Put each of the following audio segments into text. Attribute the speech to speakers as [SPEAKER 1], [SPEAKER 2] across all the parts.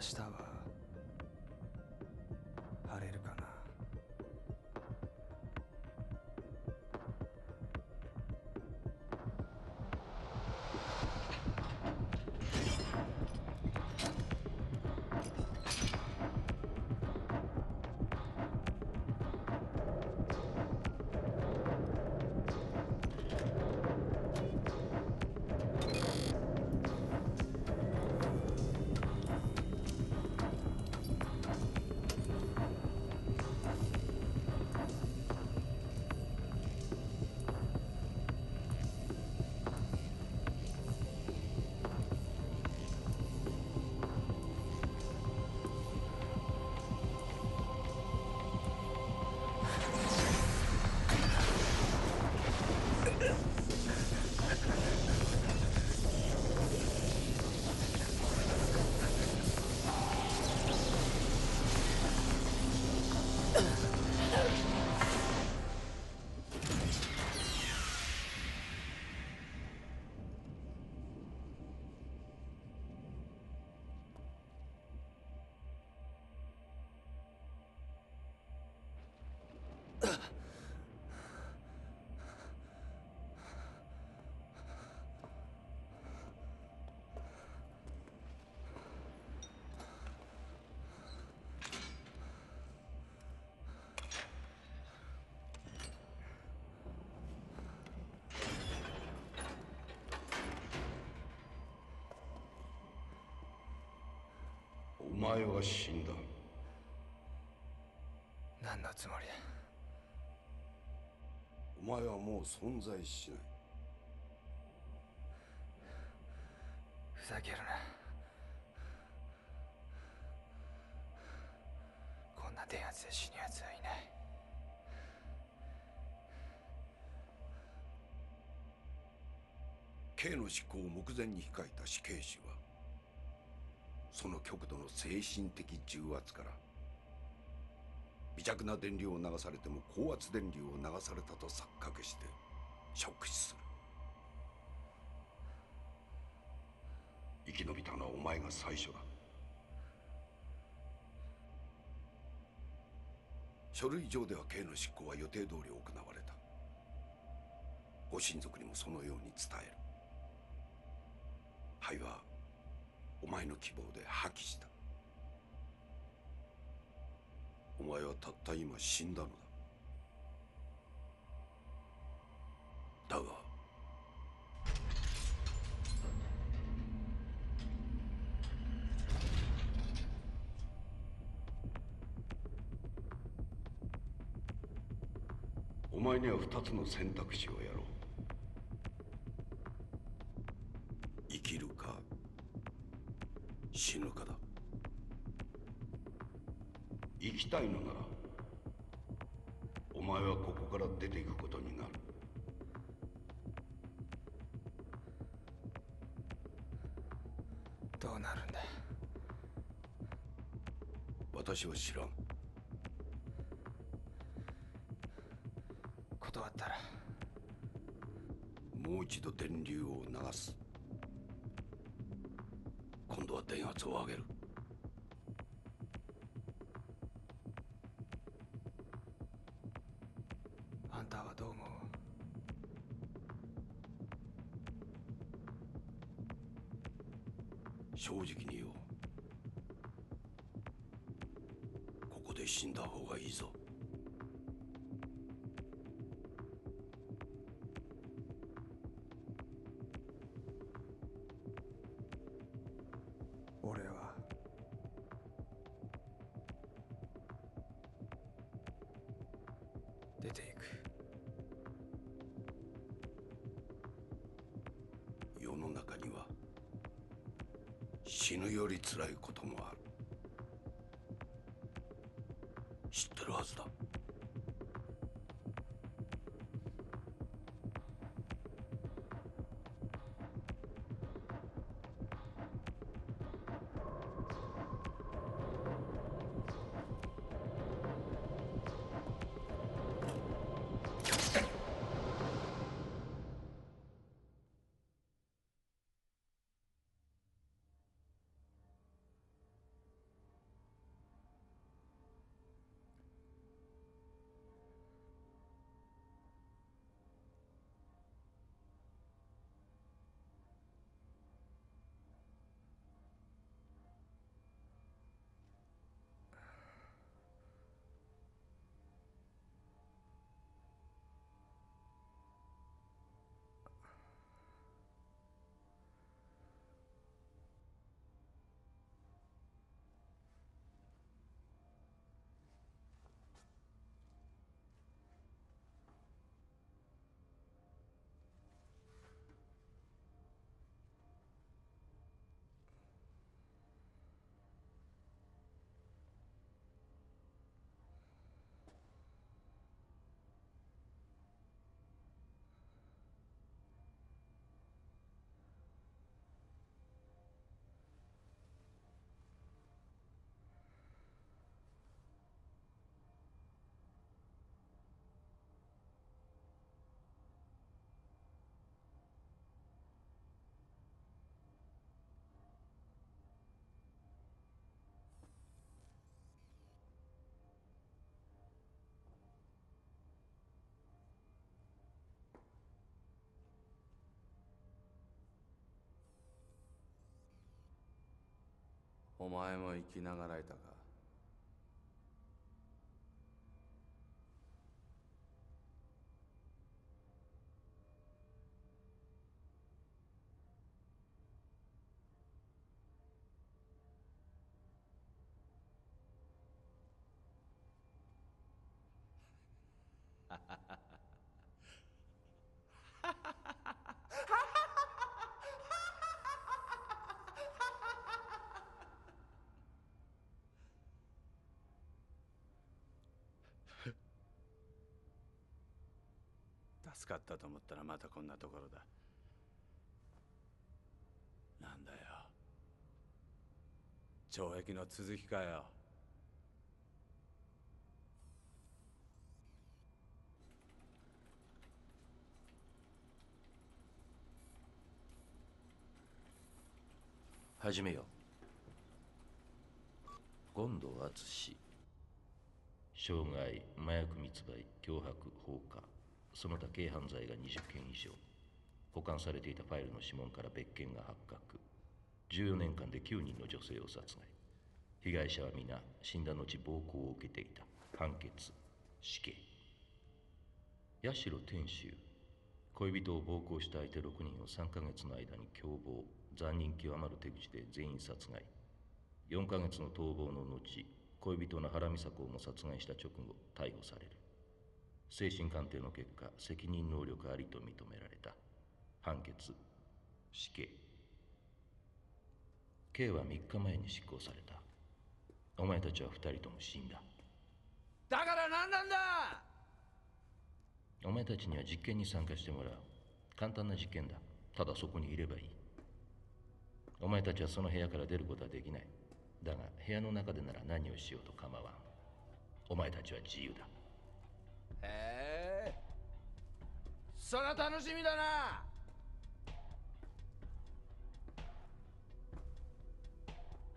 [SPEAKER 1] 明日は
[SPEAKER 2] 前は死んだ。
[SPEAKER 1] 何のつもりだ
[SPEAKER 2] お前はもう存在しない。
[SPEAKER 1] ふざけるな。こんな電圧で死ぬ奴はいない。
[SPEAKER 2] 刑の執行を目前に控えた死刑囚はその極度の精神的重圧から微弱な電流を流されても高圧電流を流されたと錯覚してショック死する。生き延びたのはお前が最初だ。書類上では刑の執行は予定通り行われた。ご親族にもそのように伝える。灰はお前の希望で破棄した。お前はたった今死んだのだ。だが。お前には二つの選択肢をやろう。きたいのならお前はここから出ていくことになる。
[SPEAKER 1] どうなるんだ？
[SPEAKER 2] 私は知らん。
[SPEAKER 1] 断ったら？
[SPEAKER 2] もう一度電流を流す。今度は電圧を上げる正直に言おう。ここで死んだ方がいいぞ。り辛いこともある。
[SPEAKER 3] お前も生きながらえたか。助かったと思ったらまたこんなところだ。なんだよ。懲役の続きかよ。
[SPEAKER 4] 始めよ権藤敦。傷害麻薬密売脅迫放火。その他軽犯罪が20件以上。保管されていたファイルの指紋から別件が発覚。14年間で9人の女性を殺害。被害者は皆死んだ後暴行を受けていた。判決。死刑。八代天舟恋人を暴行した相手6人を3ヶ月の間に共謀。残忍極まる手口で全員殺害。4ヶ月の逃亡の後恋人の原美佐子をも殺害した直後逮捕される。精神鑑定の結果責任能力ありと認められた。判決。死刑。K は3日前に執行された。お前たちは2人とも死んだ。
[SPEAKER 3] だから何なんだ！
[SPEAKER 4] お前たちには実験に参加してもらう。簡単な実験だ。ただそこにいればいい。お前たちはその部屋から出ることはできない。だが部屋の中でなら何をしようと構わん。お前たちは自由だ
[SPEAKER 3] へえ。そりゃ楽しみだな。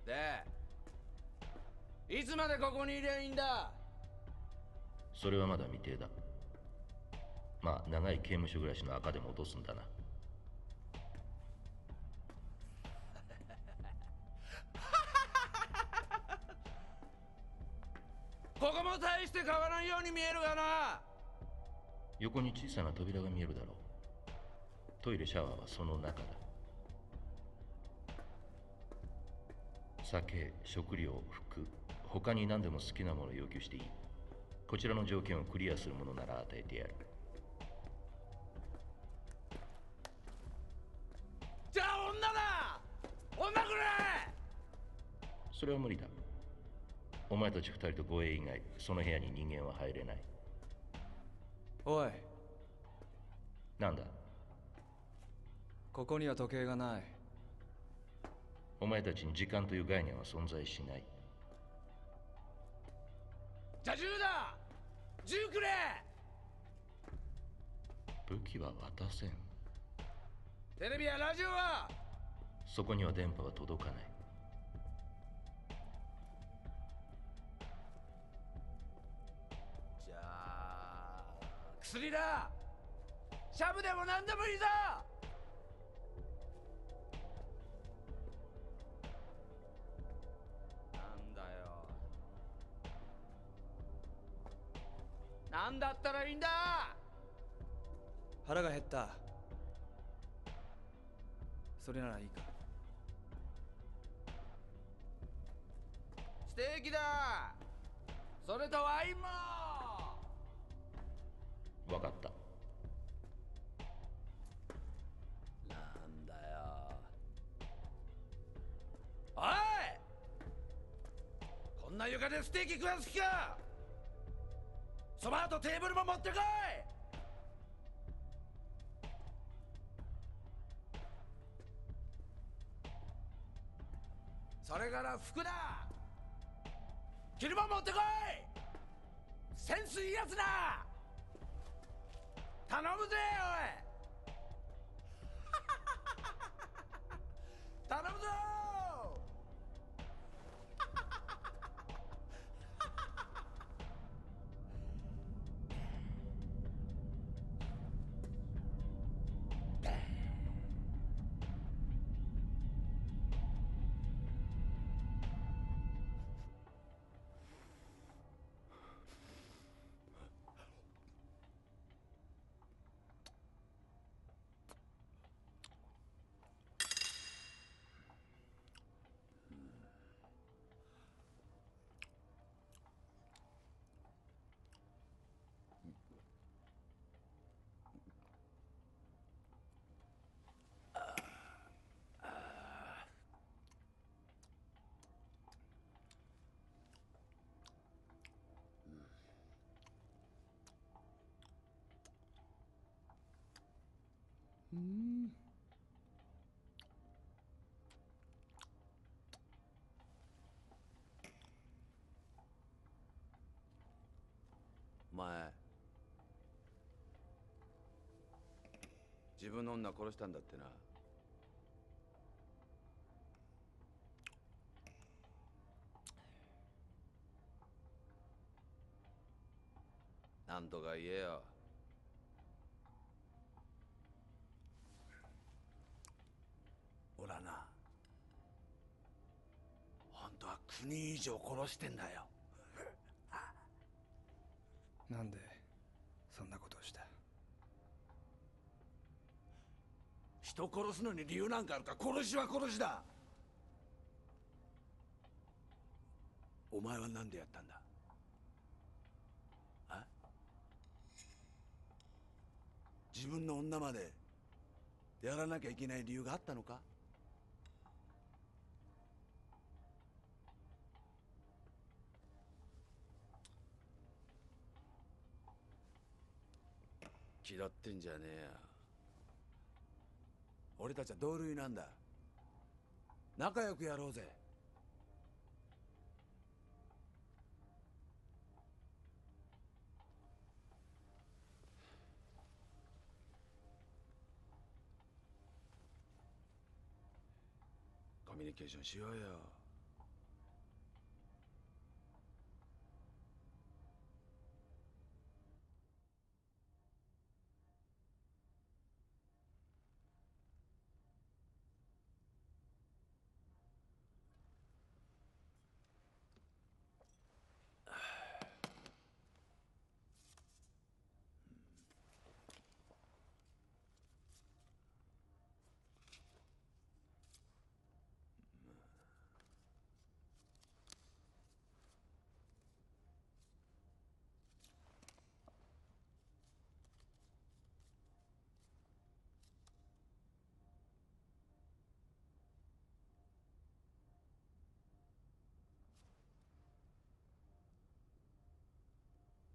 [SPEAKER 3] でいつまでここにいりゃいいんだ？
[SPEAKER 4] それはまだ未定だ。まあ長い刑務所暮らしの赤でも落とすんだな。
[SPEAKER 3] ここも大して変わらんように見えるがな。
[SPEAKER 4] 横に小さな扉が見えるだろう。トイレシャワーはその中だ。酒食料服。他に何でも好きなものを要求していい。こちらの条件をクリアするものなら与えてやる。
[SPEAKER 3] じゃあ女だ。女くれ。
[SPEAKER 4] それは無理だお前たち二人と護衛以外その部屋に人間は入れない。
[SPEAKER 1] おい。
[SPEAKER 4] なんだ？
[SPEAKER 1] ここには時計がない。
[SPEAKER 4] お前たちに時間という概念は存在しない。
[SPEAKER 3] じゃあ銃だ！銃くれ！
[SPEAKER 4] 武器は渡せん。
[SPEAKER 3] テレビやラジオは！
[SPEAKER 4] そこには電波は届かない
[SPEAKER 3] 薬だ。シャブでも何でもいいぞ。なんだよ。なんだったらいいんだ。
[SPEAKER 1] 腹が減った。それならいいか。
[SPEAKER 3] ステーキだ。それとワインも
[SPEAKER 4] 分かった。
[SPEAKER 3] なんだよ。おい！こんな床でステーキ食わす気か！そばとテーブルも持ってこい！それから服だ！着るもん持ってこい！センスいいやつだ！頼むぜおい。頼むぞ。お前自分の女殺したんだってな。なんとか言えよ。8人以上殺してんだよ。
[SPEAKER 1] なんでそんなことをした？
[SPEAKER 3] 人殺すのに理由なんかあるか殺しは殺しだ。お前は何でやったんだ？あ？自分の女までやらなきゃいけない理由があったのか？嫌ってんじゃねえよ。俺たちは同類なんだ。仲良くやろうぜ。コミュニケーションしようよ。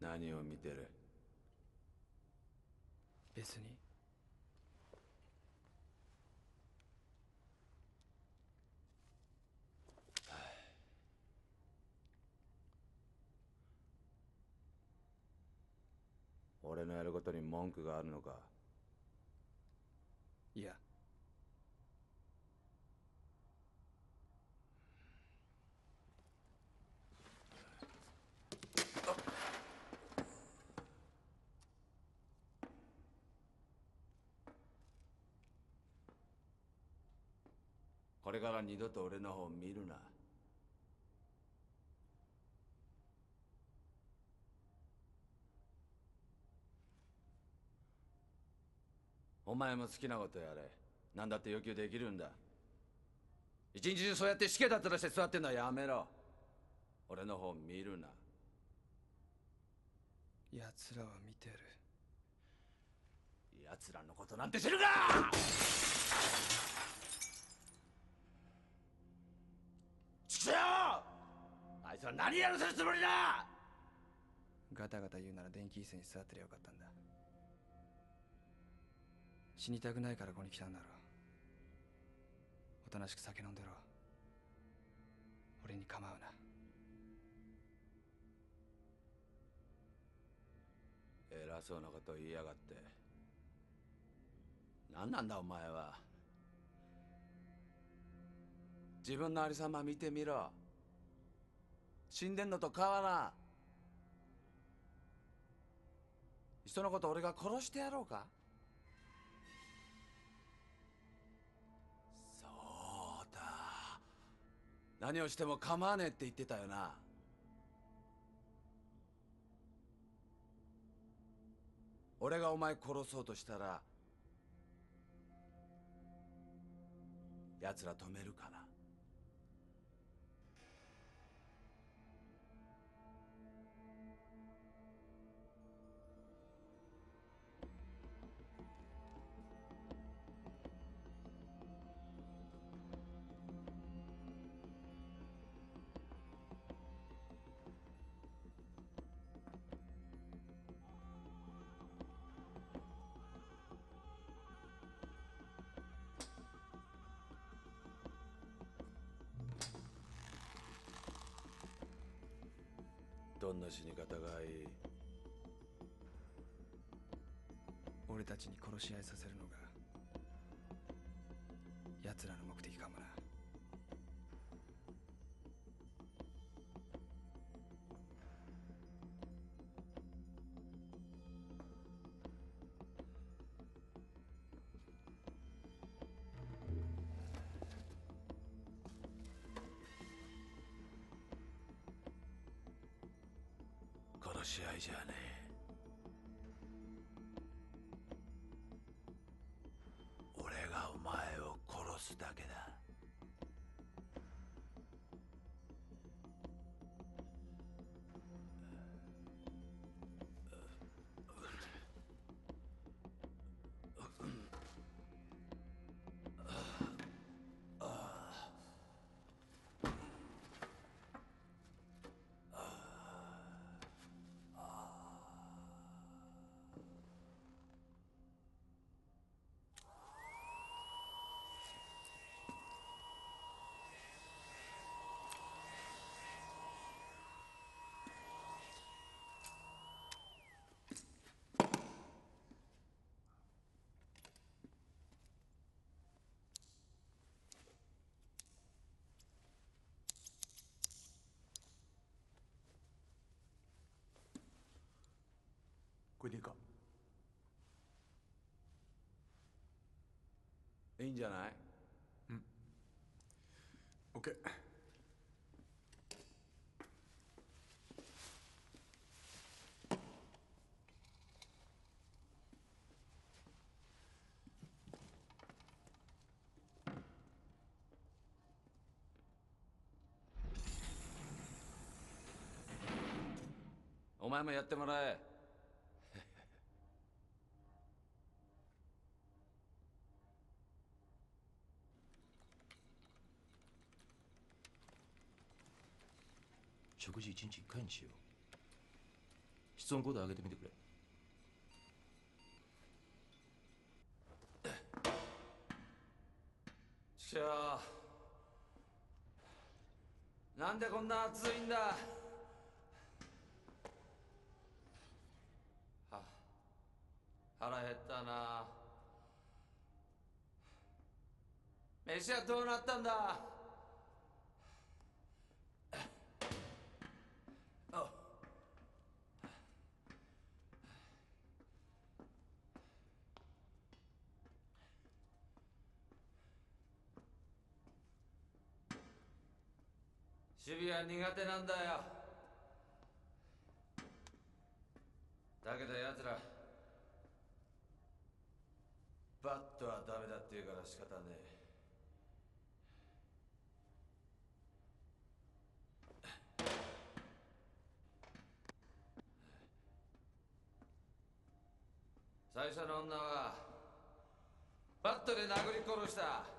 [SPEAKER 3] 何を見てる？
[SPEAKER 1] 別に。
[SPEAKER 3] 俺のやることに文句があるのか？
[SPEAKER 1] いや
[SPEAKER 3] これから二度と俺の方見るな。お前も好きなことやれ。何だって要求できるんだ。一日中そうやって死刑だったらして座ってんのはやめろ。俺の方見るな。
[SPEAKER 1] 奴らは見てる。
[SPEAKER 3] 奴らのことなんて知るか！畜生あいつら何やらせるつもりだ。
[SPEAKER 1] ガタガタ言うなら電気椅子に座ってりゃよかったんだ。死にたくないからここに来たんだろおとなしく酒飲んでろ。俺に構うな。
[SPEAKER 3] 偉そうなこと言いやがって。何なんだお前は自分のありさま見てみろ。死んでんのと変わらん。人のこと俺が殺してやろうか。そうだ。何をしても構わねえって言ってたよな。俺がお前殺そうとしたら奴ら止めるかな。どんな死に方がいい？
[SPEAKER 1] 俺たちに殺し合いさせるのが奴らの目的かもな。
[SPEAKER 3] だけだれでいいかいいんじゃない？
[SPEAKER 5] オッケー
[SPEAKER 3] お前もやってもらえ
[SPEAKER 4] 食事一日一回にしよう室温コード上げてみてくれ
[SPEAKER 3] しゃなんでこんな暑いんだは腹減ったな飯はどうなったんだあ守備は苦手なんだよ。だけど奴らバットはダメだって言うから仕方ねえ。最初の女はバットで殴り殺した。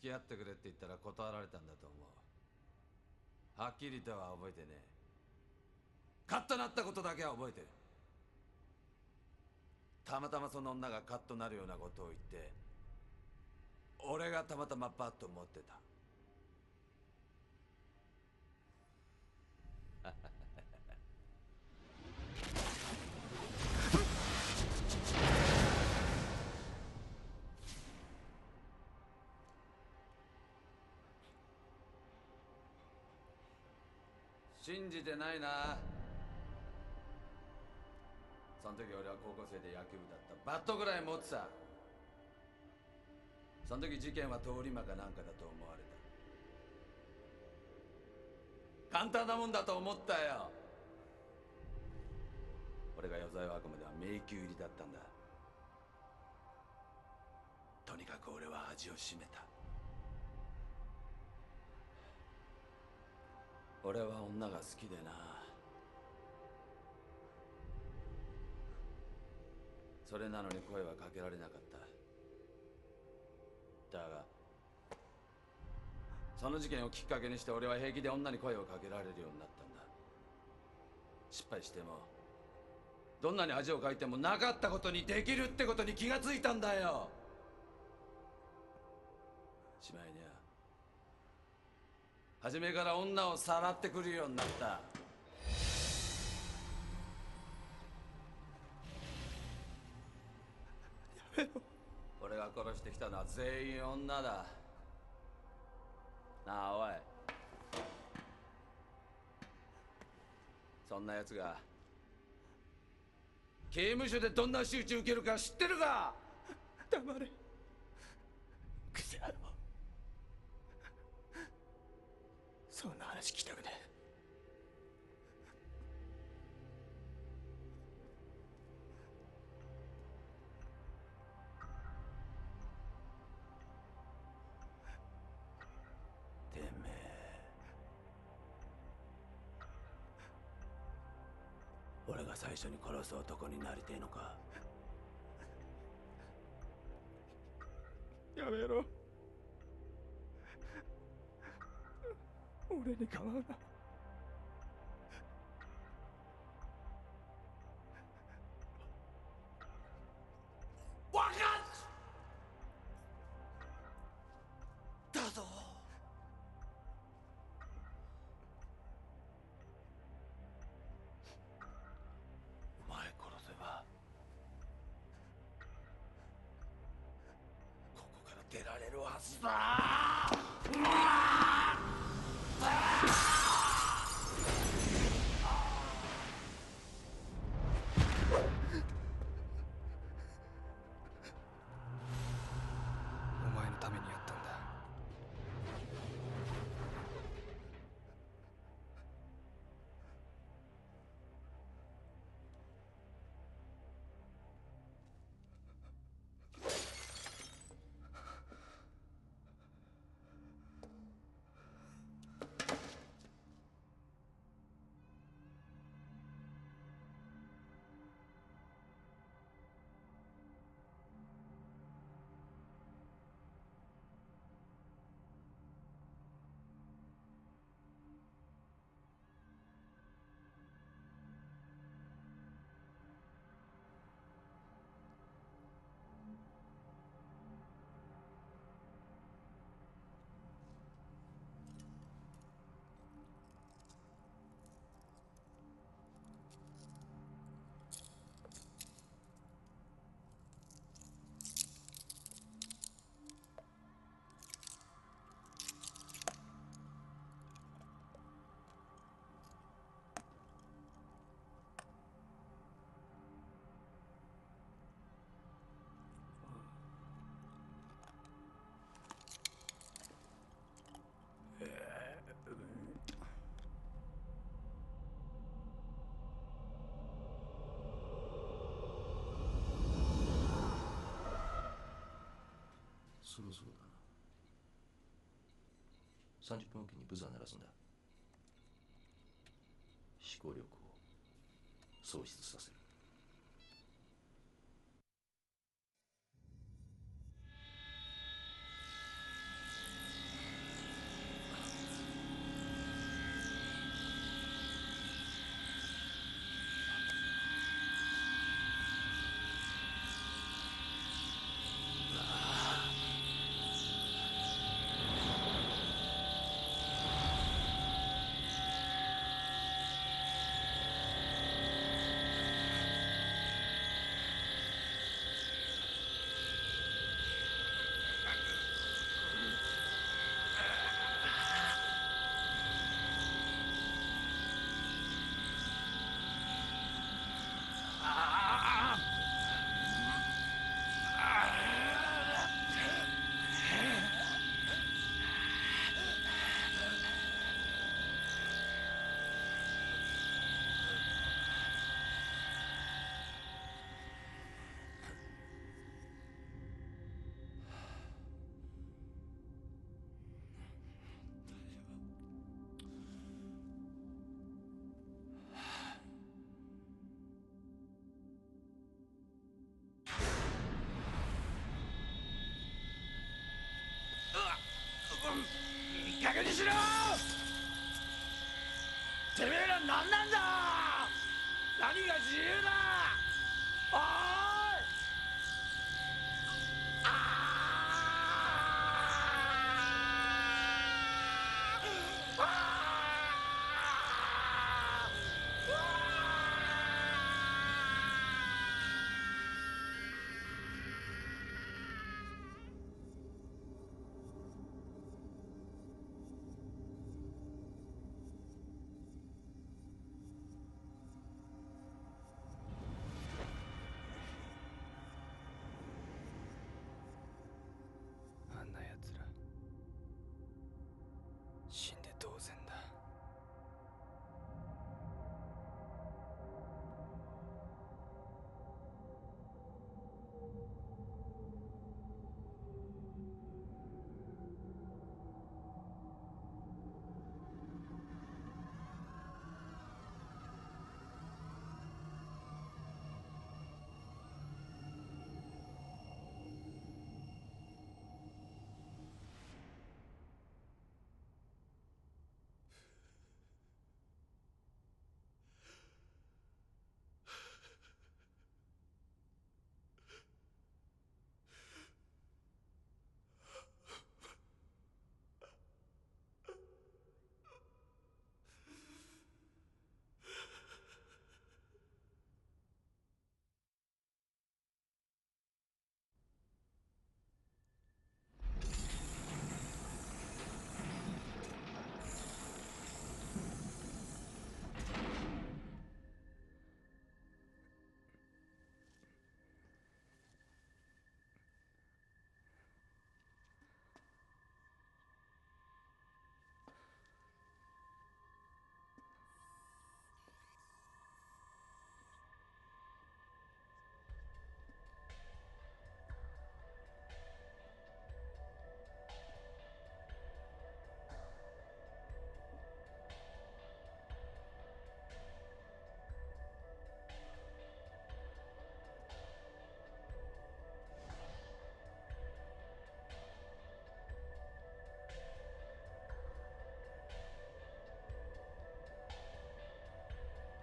[SPEAKER 3] 付き合ってくれって言ったら断られたんだと思う。はっきりとは覚えてねえ。カッとなったことだけは覚えてる。たまたまその女がカッとなるようなことを言って俺がたまたまバッと思ってた。信じてないな。その時俺は高校生で野球部だった。バットぐらい持ってた。その時事件は通り魔かなんかだと思われた。簡単なもんだと思ったよ。俺が余罪を悪夢では迷宮入りだったんだ。とにかく俺は恥をしめた。俺は女が好きでな。それなのに声はかけられなかった。だがその事件をきっかけにして俺は平気で女に声をかけられるようになったんだ。失敗してもどんなに恥をかいてもなかったことにできるってことに気がついたんだよ。しまいに初めから女をさらってくるようになった。俺が殺してきたのは全員女だ。なあおい。そんな奴が刑務所でどんな仕打ち受けるか知ってるか？
[SPEAKER 1] 黙れ。クソ野郎そんな話聞きたくねえ。
[SPEAKER 3] てめえ。俺が最初に殺す男になりてえのか。
[SPEAKER 1] やめろ。俺に構うな
[SPEAKER 3] わかったぞ。お前殺せばここから出られるはずだ。
[SPEAKER 4] そろそろだな。30分おきにブザー鳴らすんだ。思考力を喪失させる。
[SPEAKER 3] いい加減にしろ。てめえら何なんだ！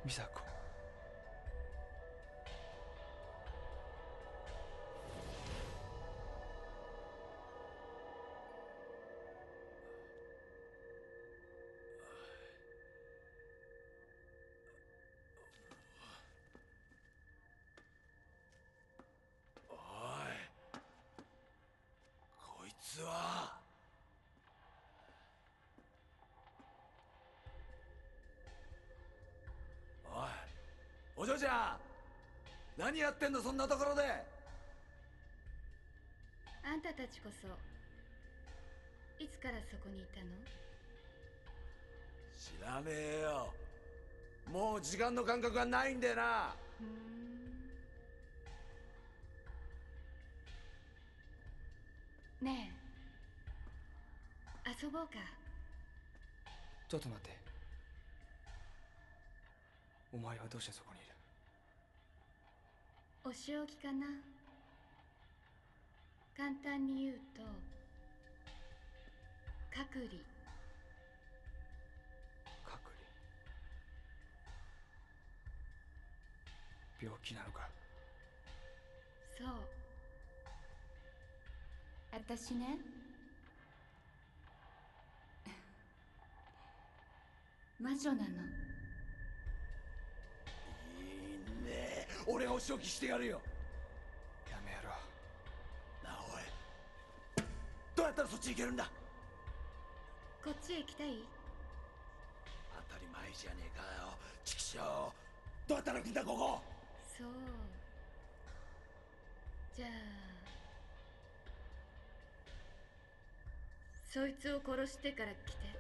[SPEAKER 1] 美佐子
[SPEAKER 3] おいこいつは嬢ちゃん何やってんのそんなところで。
[SPEAKER 5] あんたたちこそいつからそこにいたの？
[SPEAKER 3] 知らねえよ。もう時間の感覚がないんだよな。
[SPEAKER 5] ねえ遊ぼうか？
[SPEAKER 1] ちょっと待って。お前はどうしてそこにいる？
[SPEAKER 5] お仕置きかな。簡単に言うと隔離。
[SPEAKER 1] 隔離？病気なのか？
[SPEAKER 5] そう。私ね。魔女なの
[SPEAKER 3] 俺がお仕置きしてやるよ。
[SPEAKER 1] やめろ。
[SPEAKER 3] なあおい。どうやったらそっち行けるんだ？
[SPEAKER 5] こっちへ行きたい？
[SPEAKER 3] 当たり前じゃねえかよ。畜生どうやったら来んだここ？
[SPEAKER 5] そう。じゃあそいつを殺してから来て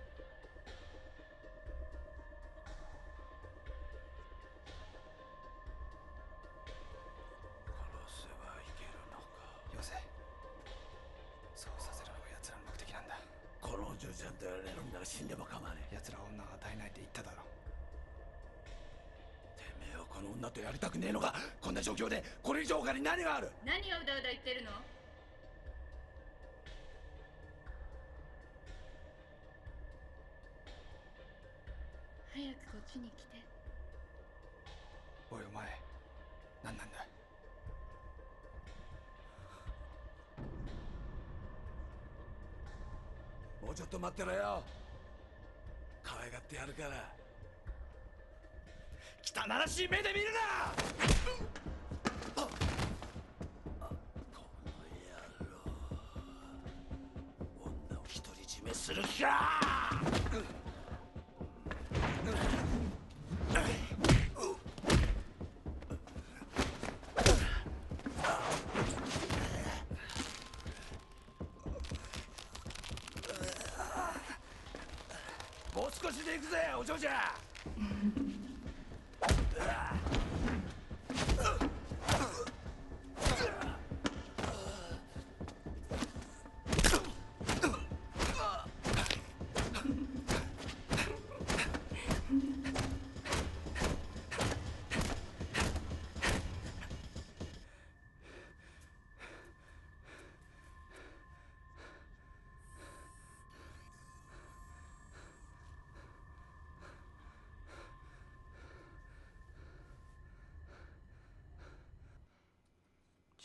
[SPEAKER 3] 死んでも構わねえ。
[SPEAKER 1] 奴らは女が与えないって言っただろ
[SPEAKER 3] てめえはこの女とやりたくねえのか。こんな状況で。これ以上他に何がある。
[SPEAKER 5] 何をうだうだ言ってるの？早くこっちに来て。
[SPEAKER 1] おいお前何なんだ？
[SPEAKER 3] もうちょっと待ってろよ可愛がってやるから。汚らしい目で見るな！この野郎。女を独り占めするかもう少しで行くぜお嬢ちゃん。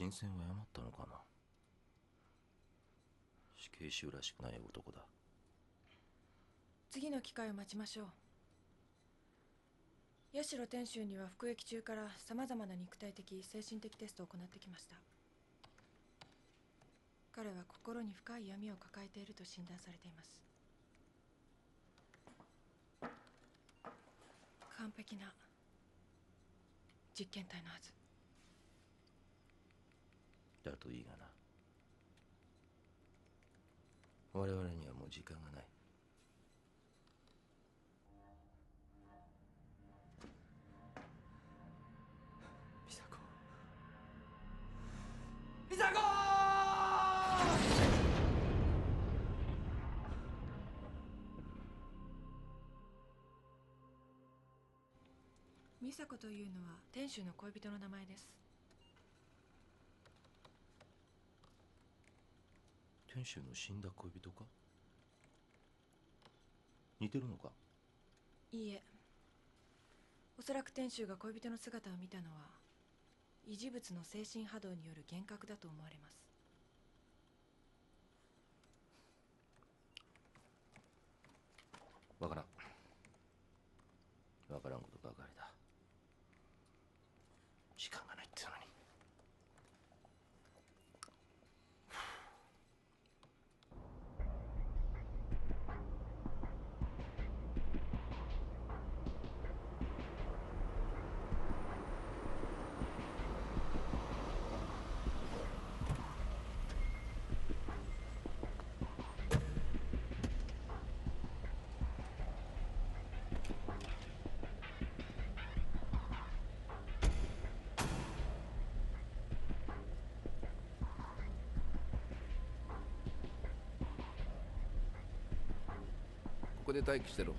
[SPEAKER 4] 人選を誤ったのかな？死刑囚らしくない男だ。
[SPEAKER 6] 次の機会を待ちましょう。八代天衆には服役中からさまざまな肉体的精神的テストを行ってきました。彼は心に深い闇を抱えていると診断されています。完璧な実験体のはず。
[SPEAKER 4] だといいがな。我々にはもう時間がない。
[SPEAKER 1] 美佐子
[SPEAKER 3] 美佐子
[SPEAKER 6] 美佐子というのは天衆の恋人の名前です
[SPEAKER 4] 天衆の死んだ恋人か？似てるのか？
[SPEAKER 6] いいえ。おそらく天衆が恋人の姿を見たのは異事物の精神波動による幻覚だと思われます。
[SPEAKER 4] わからん。わからんことばかりだ時間がないってのに
[SPEAKER 7] こで待機してろ。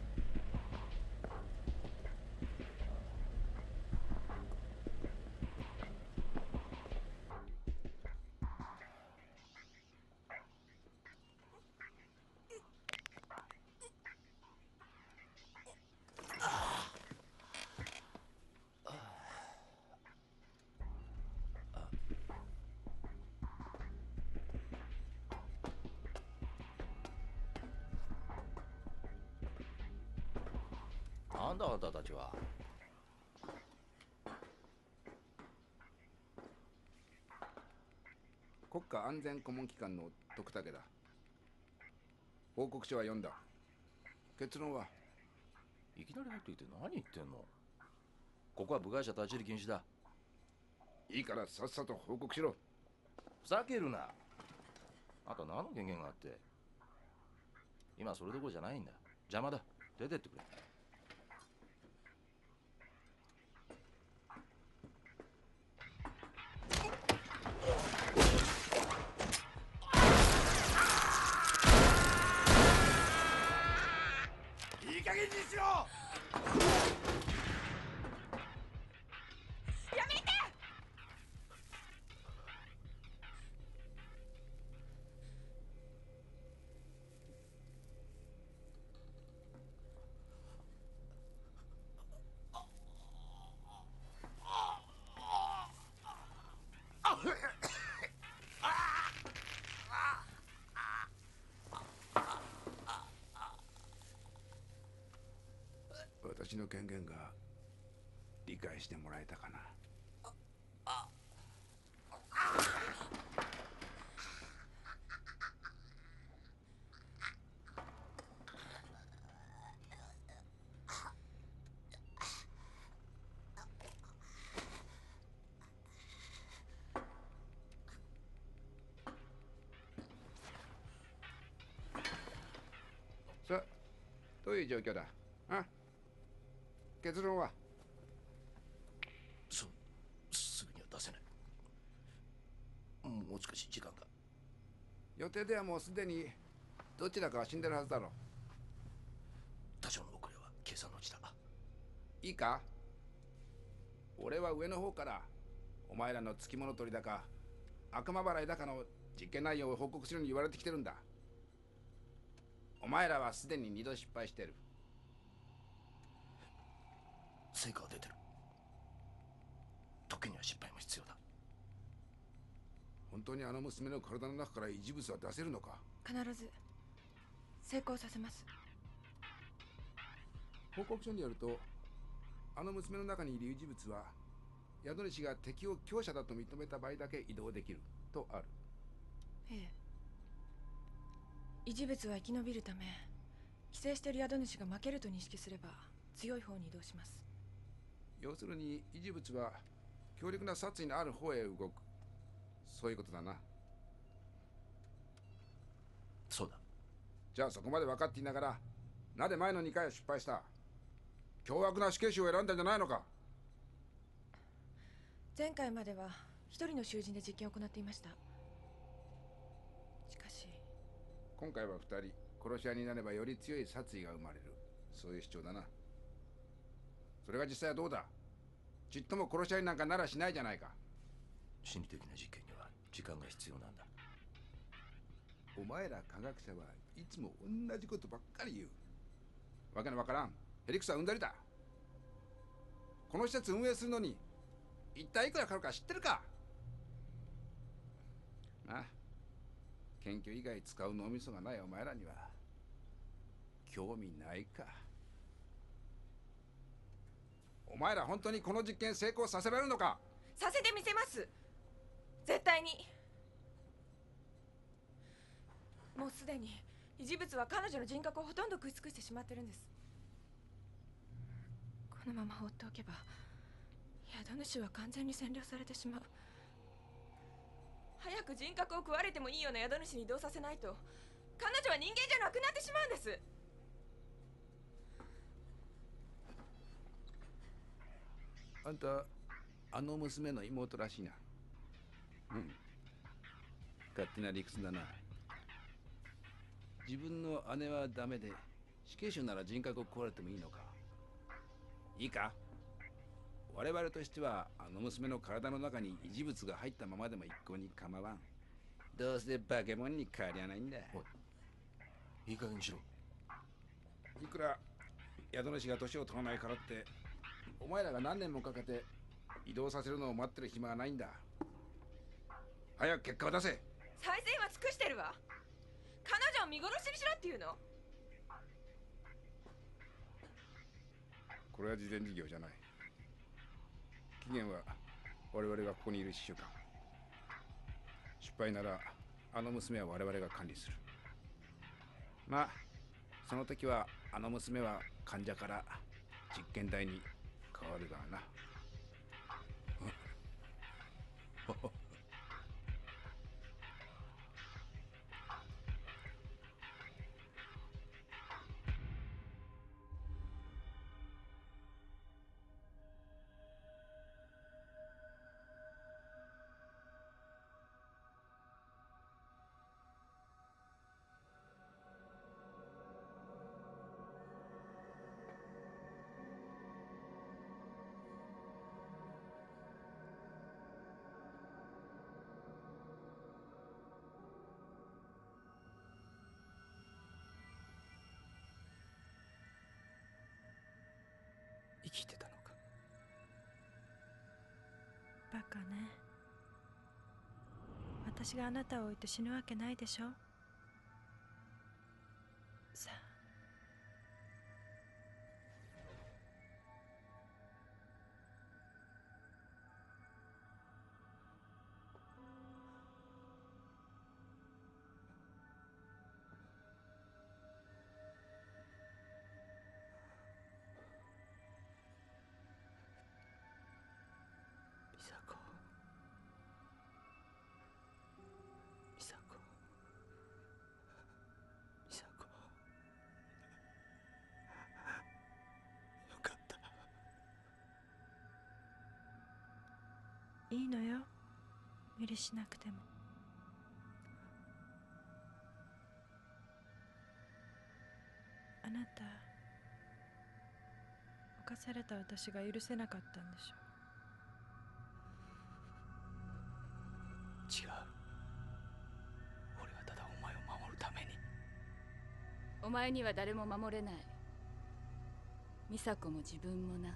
[SPEAKER 7] 国家安全顧問機関の徳武だ。報告書は読んだ。結論はい
[SPEAKER 4] きなり入ってきて何言ってんの？ここは部外者立ち入り禁止だ。
[SPEAKER 7] いいからさっさと報告しろ。
[SPEAKER 4] ふざけるな。あと何の権限があって。今それどころじゃないんだ。邪魔だ。出てってくれ
[SPEAKER 3] いい加減にしろ。
[SPEAKER 7] 権限が理解してもらえたかな。さあどういう状況だ？結論は？
[SPEAKER 4] そすぐには出せない。もう少し時間が。
[SPEAKER 7] 予定ではもうすでにどちらかは死んでるはずだろ
[SPEAKER 4] 多少の遅れは計算のうちだ。
[SPEAKER 7] いいか？俺は上の方からお前らの付き物取りだか悪魔払いだかの実験内容を報告するように言われてきてるんだ。お前らはすでに二度失敗してる
[SPEAKER 4] 成果は出てる。時には失敗も必要だ。
[SPEAKER 7] 本当にあの娘の体の中から異物は出せるのか？
[SPEAKER 6] 必ず成功させます。
[SPEAKER 7] 報告書によるとあの娘の中にいる異物は宿主が敵を強者だと認めた場合だけ移動できるとある。
[SPEAKER 6] ええ。異事物は生き延びるため寄生している宿主が負けると認識すれば強い方に移動します
[SPEAKER 7] 要するに異事物は強力な殺意のある方へ動く。そういうことだな。
[SPEAKER 4] そうだ。
[SPEAKER 7] じゃあそこまで分かっていながらなぜ前の2回は失敗した？凶悪な死刑囚を選んだんじゃないのか？
[SPEAKER 6] 前回までは一人の囚人で実験を行っていました。しかし
[SPEAKER 7] 今回は2人殺し屋になればより強い殺意が生まれる。そういう主張だなそれが実際はどうだ？ちっとも殺し屋になんかならしないじゃないか。
[SPEAKER 4] 心理的な実験には時間が必要なんだ。
[SPEAKER 7] お前ら科学者はいつも同じことばっかり言う。わけのわからん。ヘリクスはうんざりだ。この施設運営するのに一体いくらかかるか知ってるか？な。あ研究以外使う脳みそがないお前らには興味ないかお前ら本当にこの実験成功させられるのか？
[SPEAKER 6] させてみせます。絶対に。もうすでに異事物は彼女の人格をほとんど食い尽くしてしまってるんです。このまま放っておけば宿主は完全に占領されてしまう。早く人格を食われてもいいような宿主に移動させないと彼女は人間じゃなくなってしまうんです。
[SPEAKER 7] あんたあの娘の妹らしいな。うん。勝手な理屈だな。自分の姉はダメで死刑囚なら人格を壊れてもいいのか。いいか。我々としてはあの娘の体の中に異事物が入ったままでも一向に構わん。どうせ化け物に変わりゃないんだ。
[SPEAKER 3] いい加減にしろ。
[SPEAKER 7] いくら宿主が年を取らないからってお前らが何年もかけて移動させるのを待ってる暇はないんだ。早く結果を出せ。
[SPEAKER 8] 最善は尽くしてるわ。彼女を見殺しにしろっていうの。
[SPEAKER 7] これは事前事業じゃない。期限は我々がここにいる1週間。失敗ならあの娘は我々が管理する。まあその時はあの娘は患者から実験台に変わるから
[SPEAKER 1] な。きてたのか。
[SPEAKER 8] バカね。私があなたを置いて死ぬわけないでしょ。無理しなくても。あなた犯された私が許せなかったんでしょ
[SPEAKER 1] 違う。俺はただお前を守るために。
[SPEAKER 5] お前には誰も守れない。美佐子も自分もな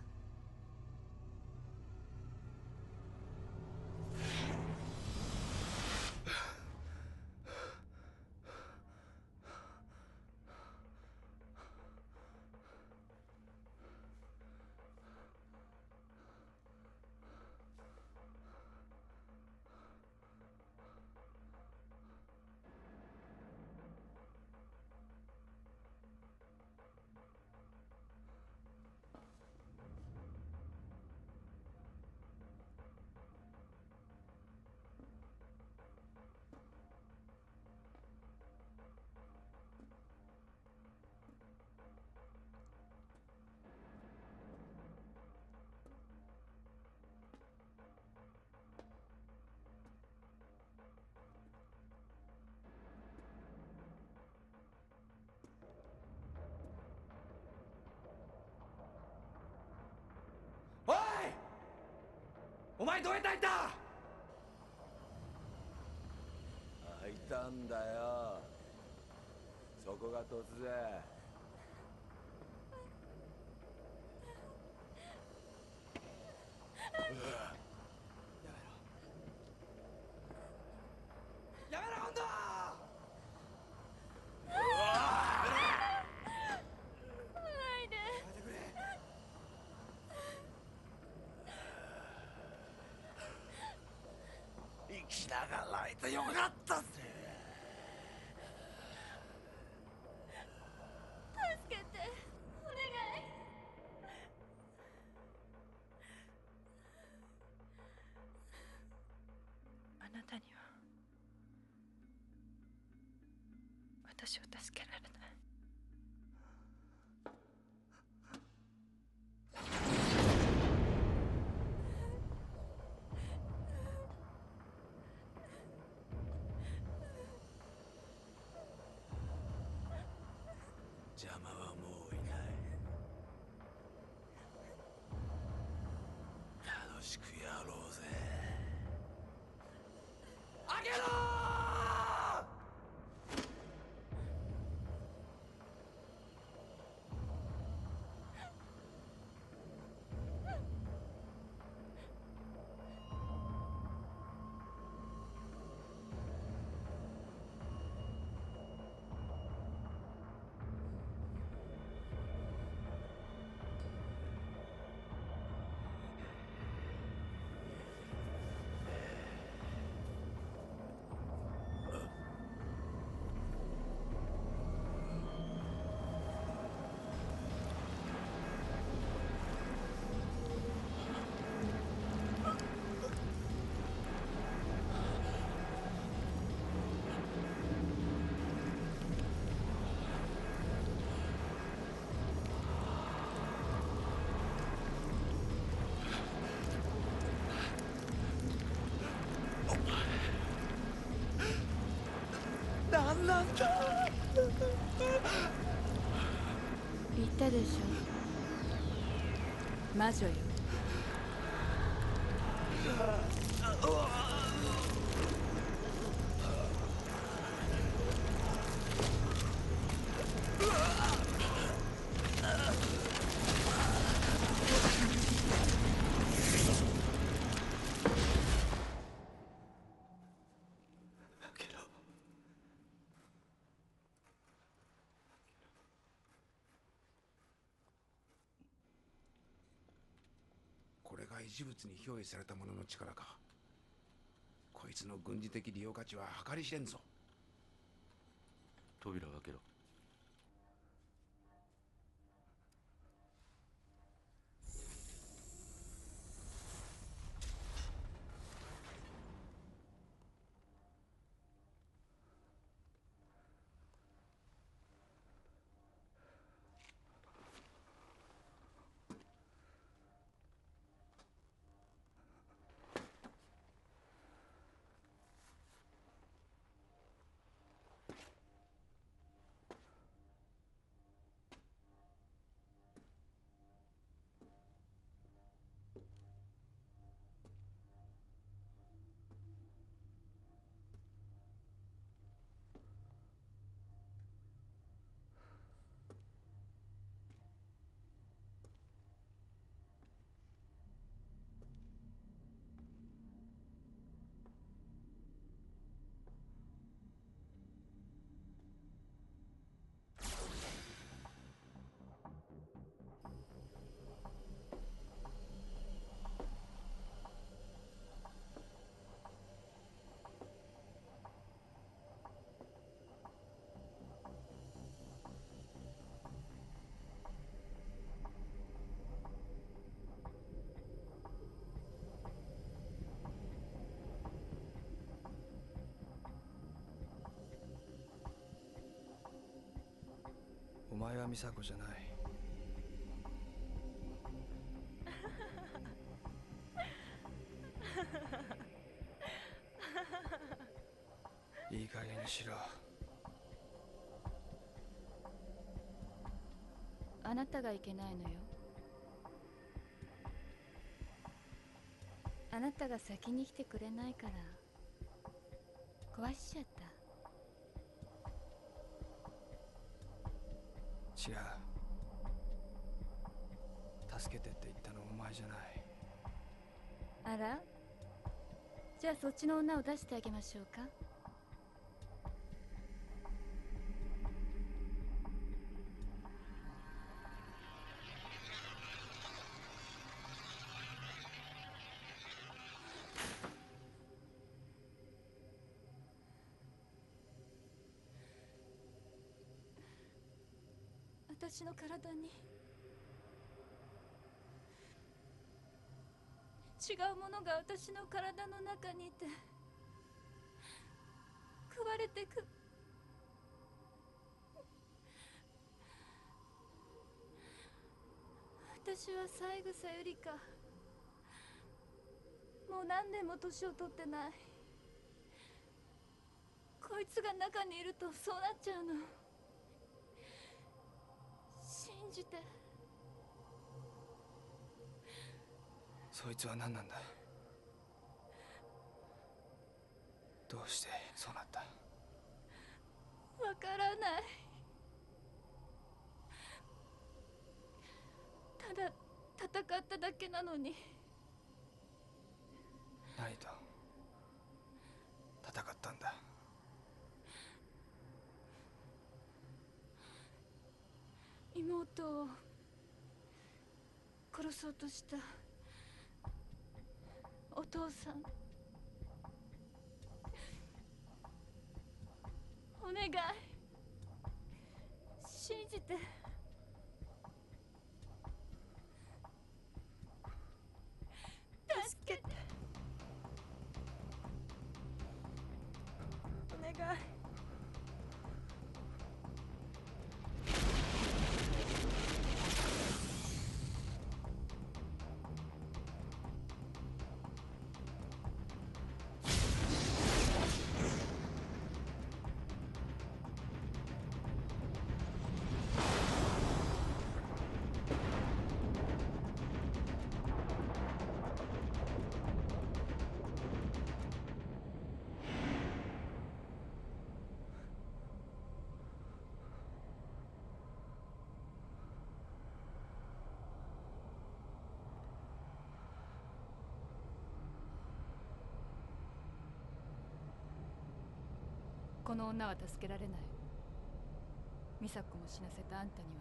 [SPEAKER 7] 前どうやって入った？
[SPEAKER 3] 開いたんだよ。そこが突然。
[SPEAKER 7] や めろ今度
[SPEAKER 3] 生きなよかったぜ
[SPEAKER 5] 助けて。お願い。
[SPEAKER 8] あなたには私を助けられない。
[SPEAKER 3] aşk.
[SPEAKER 9] なんだ
[SPEAKER 5] 言ったでしょ。魔女よ。
[SPEAKER 3] これが異事物に憑依されたものの力か。こいつの軍事的利用価値は計り知れんぞ。
[SPEAKER 1] 前は美佐子じゃない。いい加減にしろ。
[SPEAKER 5] あなたがいけないのよ。あなたが先に来てくれないから。壊しちゃった
[SPEAKER 1] 違う助けてって言ったのお前じゃない。
[SPEAKER 5] あら？じゃあそっちの女を出してあげましょうか私の体に。違うものが私の体の中にいて食われてく。私は三枝よりか。もう何年も年を取ってない。こいつが中にいるとそうなっちゃうの。じて。
[SPEAKER 1] そいつは何なんだどうしてそうなった？
[SPEAKER 5] わからない。ただ戦っただけなのに。
[SPEAKER 1] 何と戦ったんだ？
[SPEAKER 5] 妹を殺そうとしたお父さん。お願い。信じて。助けて。お願い。この女は助けられない。美佐子も死なせたあんたには。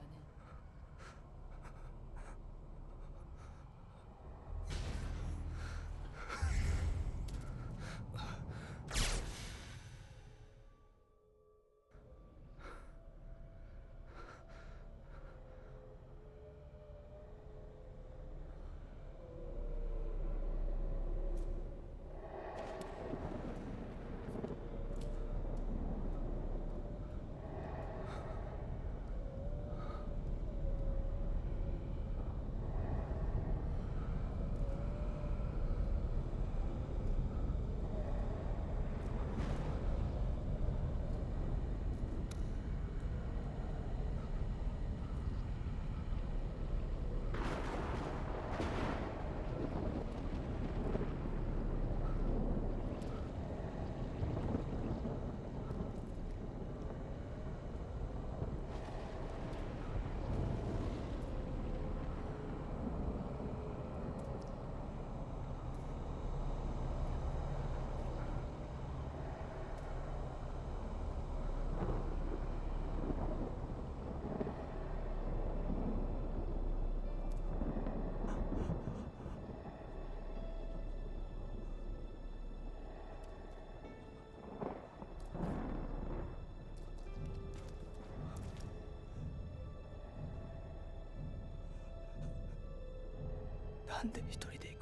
[SPEAKER 1] なんで一人で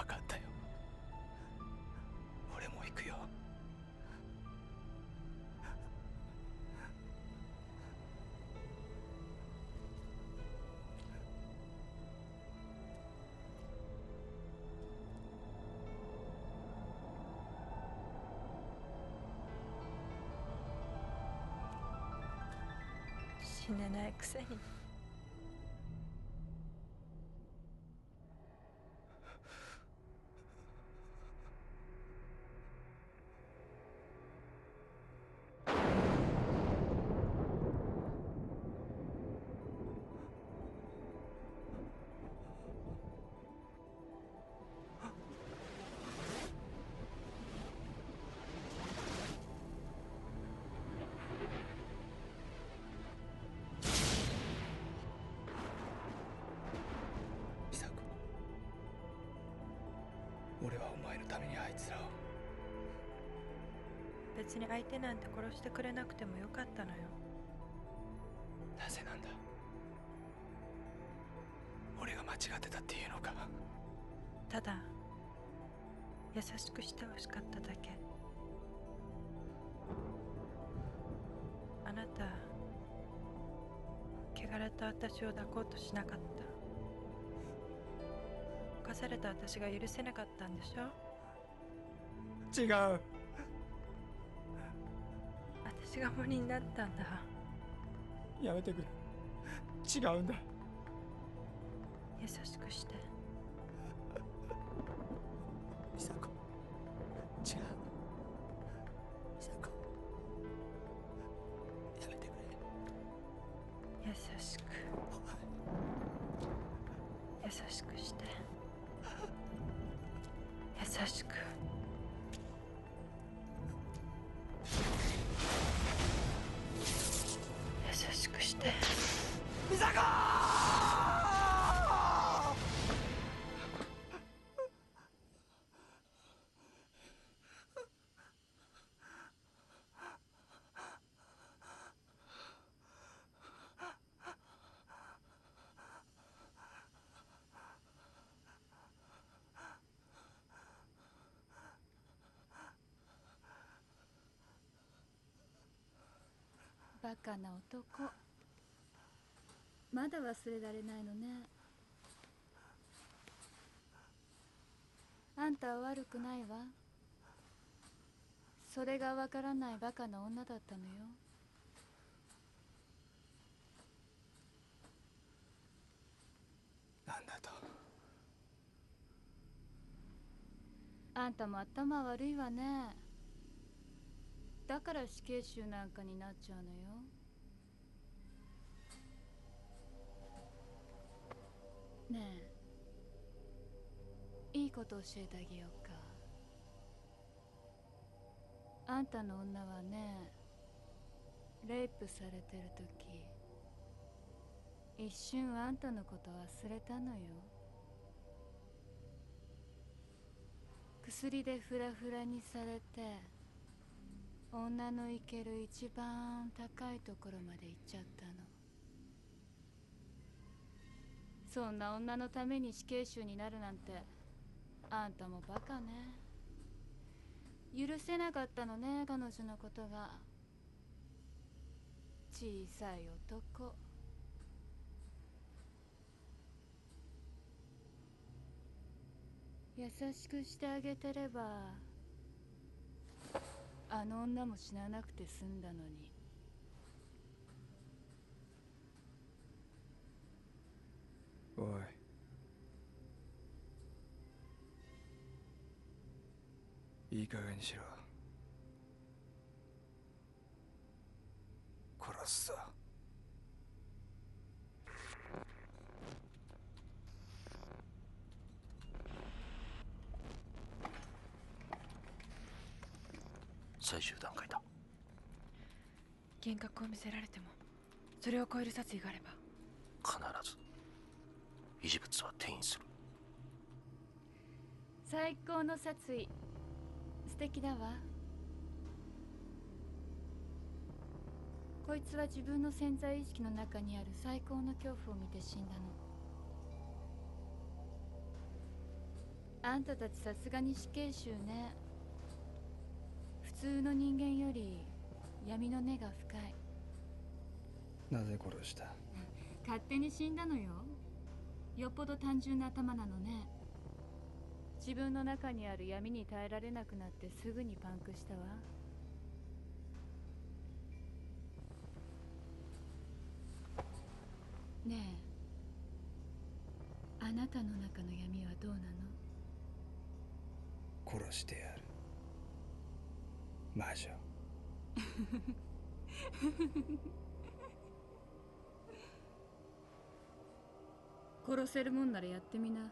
[SPEAKER 1] 分かったよ。俺も行くよ。
[SPEAKER 8] 死ねないくせに。
[SPEAKER 1] ためにあいつらを。
[SPEAKER 8] 別に相手なんて殺してくれなくてもよかったのよ。
[SPEAKER 1] なぜなんだ？俺が間違ってたっていうのか。
[SPEAKER 8] ただ優しくしてほしかっただけ。あなた汚れた私を抱こうとしなかった。犯された私が許せなかったんでしょ？
[SPEAKER 1] 違う。
[SPEAKER 8] 私が無理になったんだ。
[SPEAKER 1] やめてくれ。違うんだ。
[SPEAKER 8] 優しくして
[SPEAKER 5] バカな男。まだ忘れられないのね。あんたは悪くないわ。それがわからないバカな女だったのよ。
[SPEAKER 1] なんだと。
[SPEAKER 5] あんたも頭悪いわねだから死刑囚なんかになっちゃうのよ。ねえ。いいこと教えてあげようか。あんたの女はねレイプされてる時一瞬あんたのこと忘れたのよ。薬でフラフラにされて女の行ける一番高いところまで行っちゃったの。そんな女のために死刑囚になるなんてあんたもバカね。許せなかったのね彼女のことが。小さい男。優しくしてあげてればあの女も死ななくて済んだのに。
[SPEAKER 1] おい。いい加減にしろ。殺すぞ。
[SPEAKER 4] 最終段階だ。
[SPEAKER 6] 幻覚を見せられてもそれを超える殺意があれば。
[SPEAKER 4] 必ず維持物は転移する。
[SPEAKER 5] 最高の殺意。素敵だわ。こいつは自分の潜在意識の中にある最高の恐怖を見て死んだの。あんたたちさすがに死刑囚ね。普通の人間より闇の根が深い。
[SPEAKER 1] なぜ殺した？
[SPEAKER 5] 勝手に死んだのよ。よっぽど単純な頭なのね。自分の中にある闇に耐えられなくなってすぐにパンクしたわ。ねえあなたの中の闇はどうなの？
[SPEAKER 1] 殺してやる魔女
[SPEAKER 5] 殺せるもんならやってみな。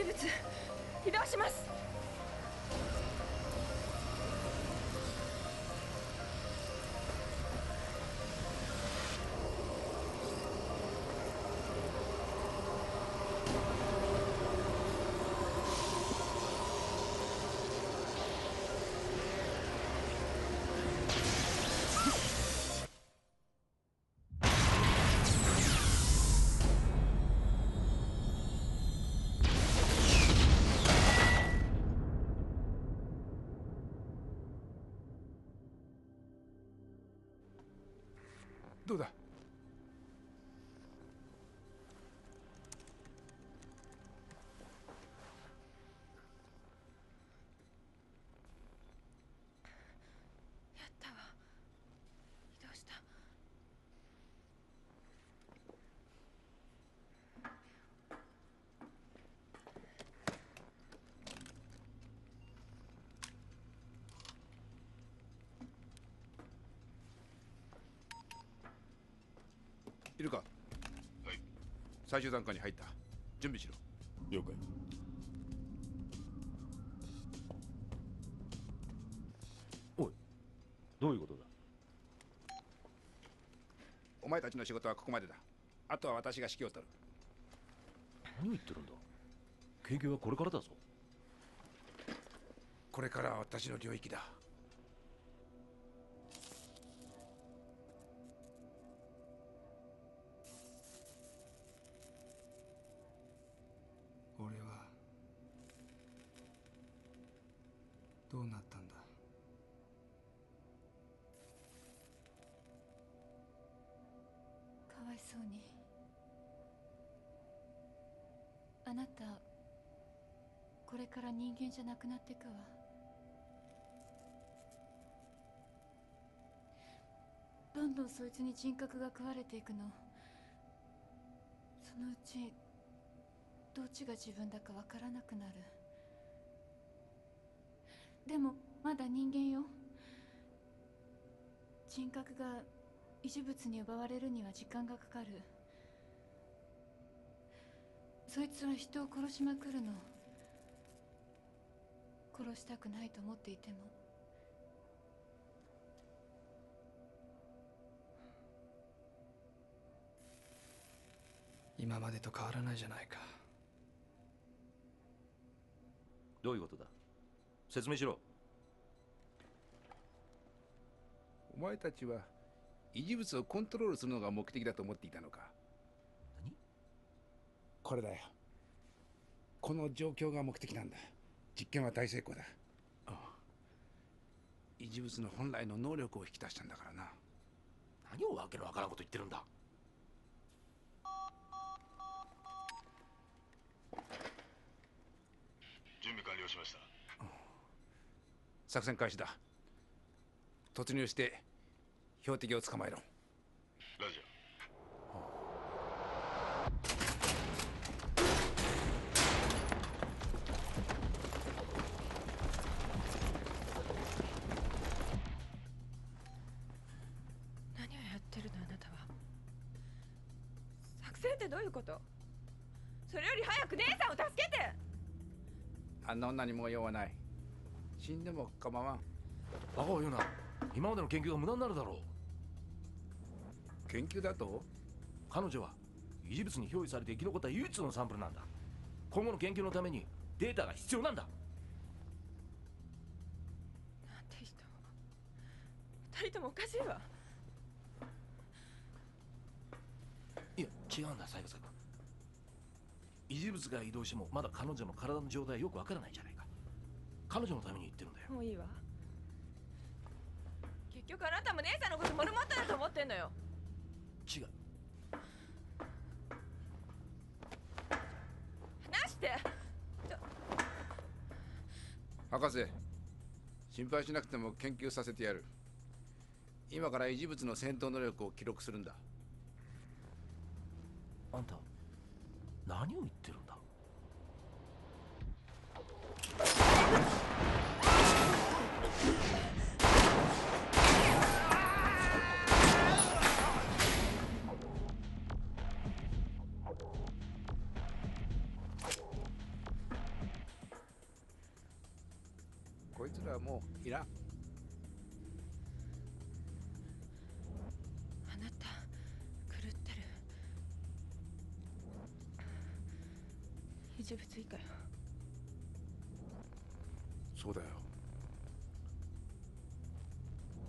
[SPEAKER 6] 維
[SPEAKER 7] るか？はい。最終段階に入った。準備しろ。
[SPEAKER 3] 了解。
[SPEAKER 4] おいどういうことだ？
[SPEAKER 7] お前たちの仕事はここまでだ。あとは私が指揮を取る。
[SPEAKER 4] 何を言ってるんだ？研究はこれからだぞ。
[SPEAKER 7] これからは私の領域だ
[SPEAKER 1] うなったんだ？
[SPEAKER 5] かわいそうに。あなたこれから人間じゃなくなっていくわ。どんどんそいつに人格が食われていくの。そのうちどっちが自分だかわからなくなる。でもまだ人間よ。人格が異種物に奪われるには時間がかかる。そいつは人を殺しまくるの。殺したくないと思っていても。
[SPEAKER 1] 今までと変わらないじゃないか。
[SPEAKER 4] どういうことだ？説明しろ。
[SPEAKER 7] お前たちは異事物をコントロールするのが目的だと思っていたのか？
[SPEAKER 4] 何？
[SPEAKER 7] これだよ。この状況が目的なんだ。実験は大成功だ。ああ。異事物の本来の能力を引き出したんだからな。
[SPEAKER 4] 何をわけのわからんこと言ってるんだ？
[SPEAKER 3] 準備完了しました
[SPEAKER 7] 作戦開始だ。突入して標的を捕まえろ。
[SPEAKER 3] ラジ
[SPEAKER 6] 何をやってるのあなたは？作戦ってどういうこと？それより早く姉さんを助けて！
[SPEAKER 7] あんな女にもう用はない死んでも構わん。
[SPEAKER 4] バカを言うな。今までの研究が無駄になるだろう。
[SPEAKER 7] 研究だと？
[SPEAKER 4] 彼女は異事物に憑依されて生き残った唯一のサンプルなんだ。今後の研究のためにデータが必要なんだ。
[SPEAKER 6] なんて人。二人ともおかしいわ。
[SPEAKER 4] いや違うんだ西郷さん異事物が移動してもまだ彼女の体の状態はよくわからないじゃない。か彼女のために言ってるんだよ。
[SPEAKER 6] もういいわ。結局あなたも姉さんのことモルモットだと思ってんのよ。
[SPEAKER 4] 違う。
[SPEAKER 6] 話して。
[SPEAKER 7] 博士心配しなくても研究させてやる。今から異事物の戦闘能力を記録するんだ。
[SPEAKER 4] あんた何を言ってるんだ？
[SPEAKER 7] そうだよ。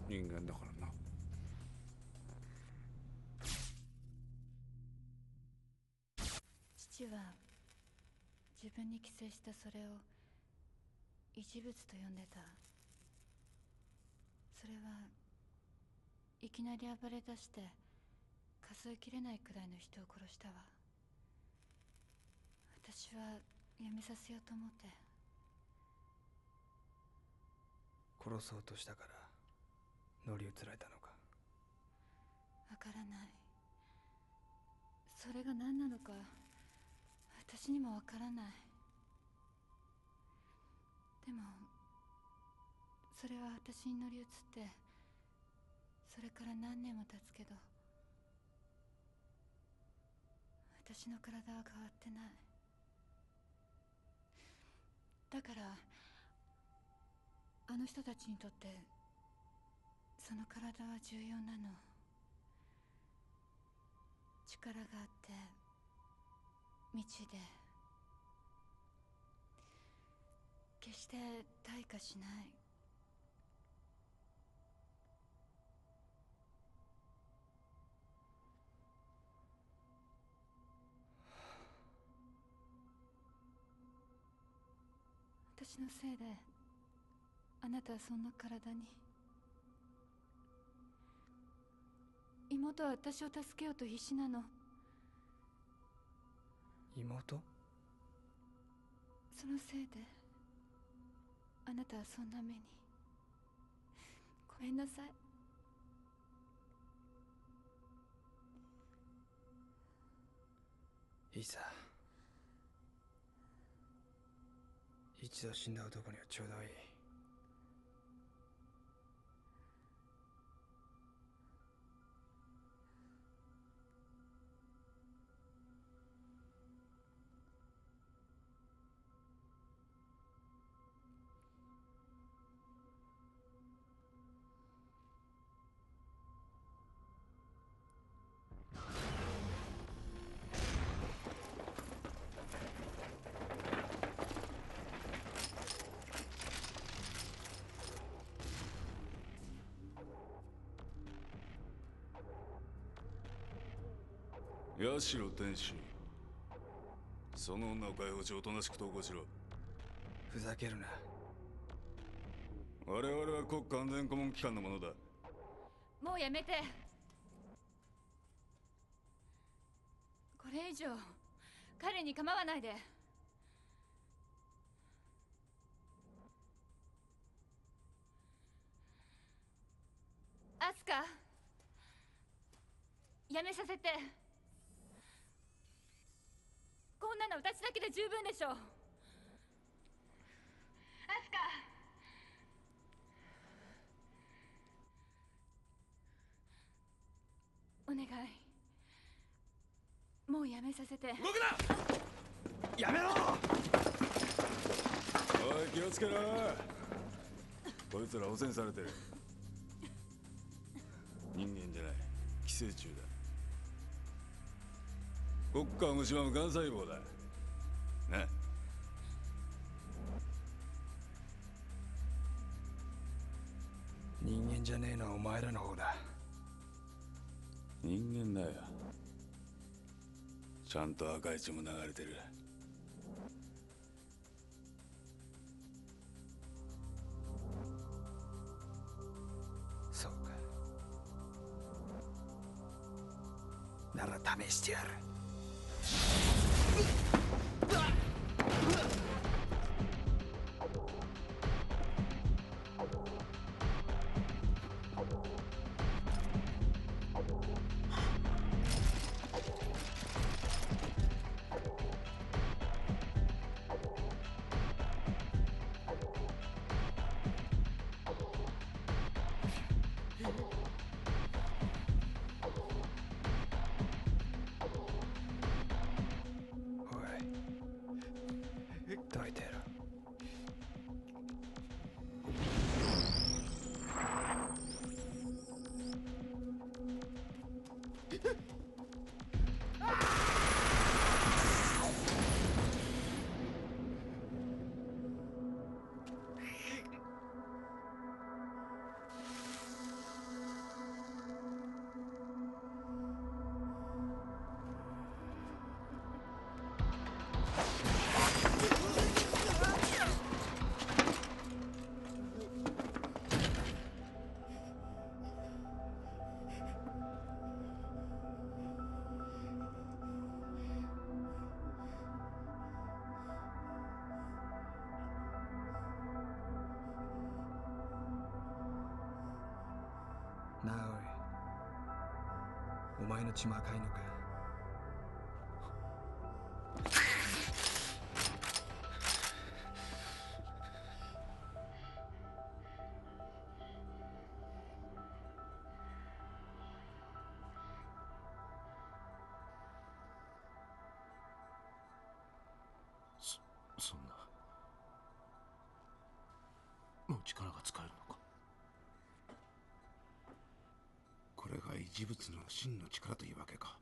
[SPEAKER 7] 人間だからな。
[SPEAKER 5] 父は自分に寄生したそれを異事物と呼んでた。それはいきなり暴れ出して数えきれないくらいの人を殺したわ私はやめさせようと思って。
[SPEAKER 1] 殺そうとしたから乗り移られたのか。
[SPEAKER 5] わからない。それが何なのか私にもわからない。でもそれは私に乗り移ってそれから何年も経つけど私の体は変わってないだからあの人たちにとってその体は重要なの。力があって道で。決して退化しない。私のせいであなたはそんな体に。妹は私を助けようと必死なの。
[SPEAKER 1] 妹？
[SPEAKER 5] そのせいであなたはそんな目に。ごめんなさい。
[SPEAKER 1] いいさ一度死んだ男にはちょうどいい。
[SPEAKER 3] 八代天使。その女を解放しおとなしく投降しろ。
[SPEAKER 1] ふざけるな。
[SPEAKER 3] 我々は国家安全顧問機関のものだ。
[SPEAKER 5] もうやめて。これ以上彼に構わないで。アスカやめさせて。こんなの私だけで十分でしょアスカ。お願い。もうやめさせて。
[SPEAKER 3] 動くな。
[SPEAKER 1] やめろ。
[SPEAKER 3] おい気をつけろ。こいつら汚染されてる。人間じゃない。寄生虫だ国家を蝕むがん細胞だ。な
[SPEAKER 1] 人間じゃねえのはお前らの方だ。
[SPEAKER 3] 人間だよ。ちゃんと赤い血も流れてる。
[SPEAKER 1] そうか。なら試してやる Ah! の血も赤いのか
[SPEAKER 4] そそんな。もう力が使える
[SPEAKER 7] 異事物の真の力というわけか。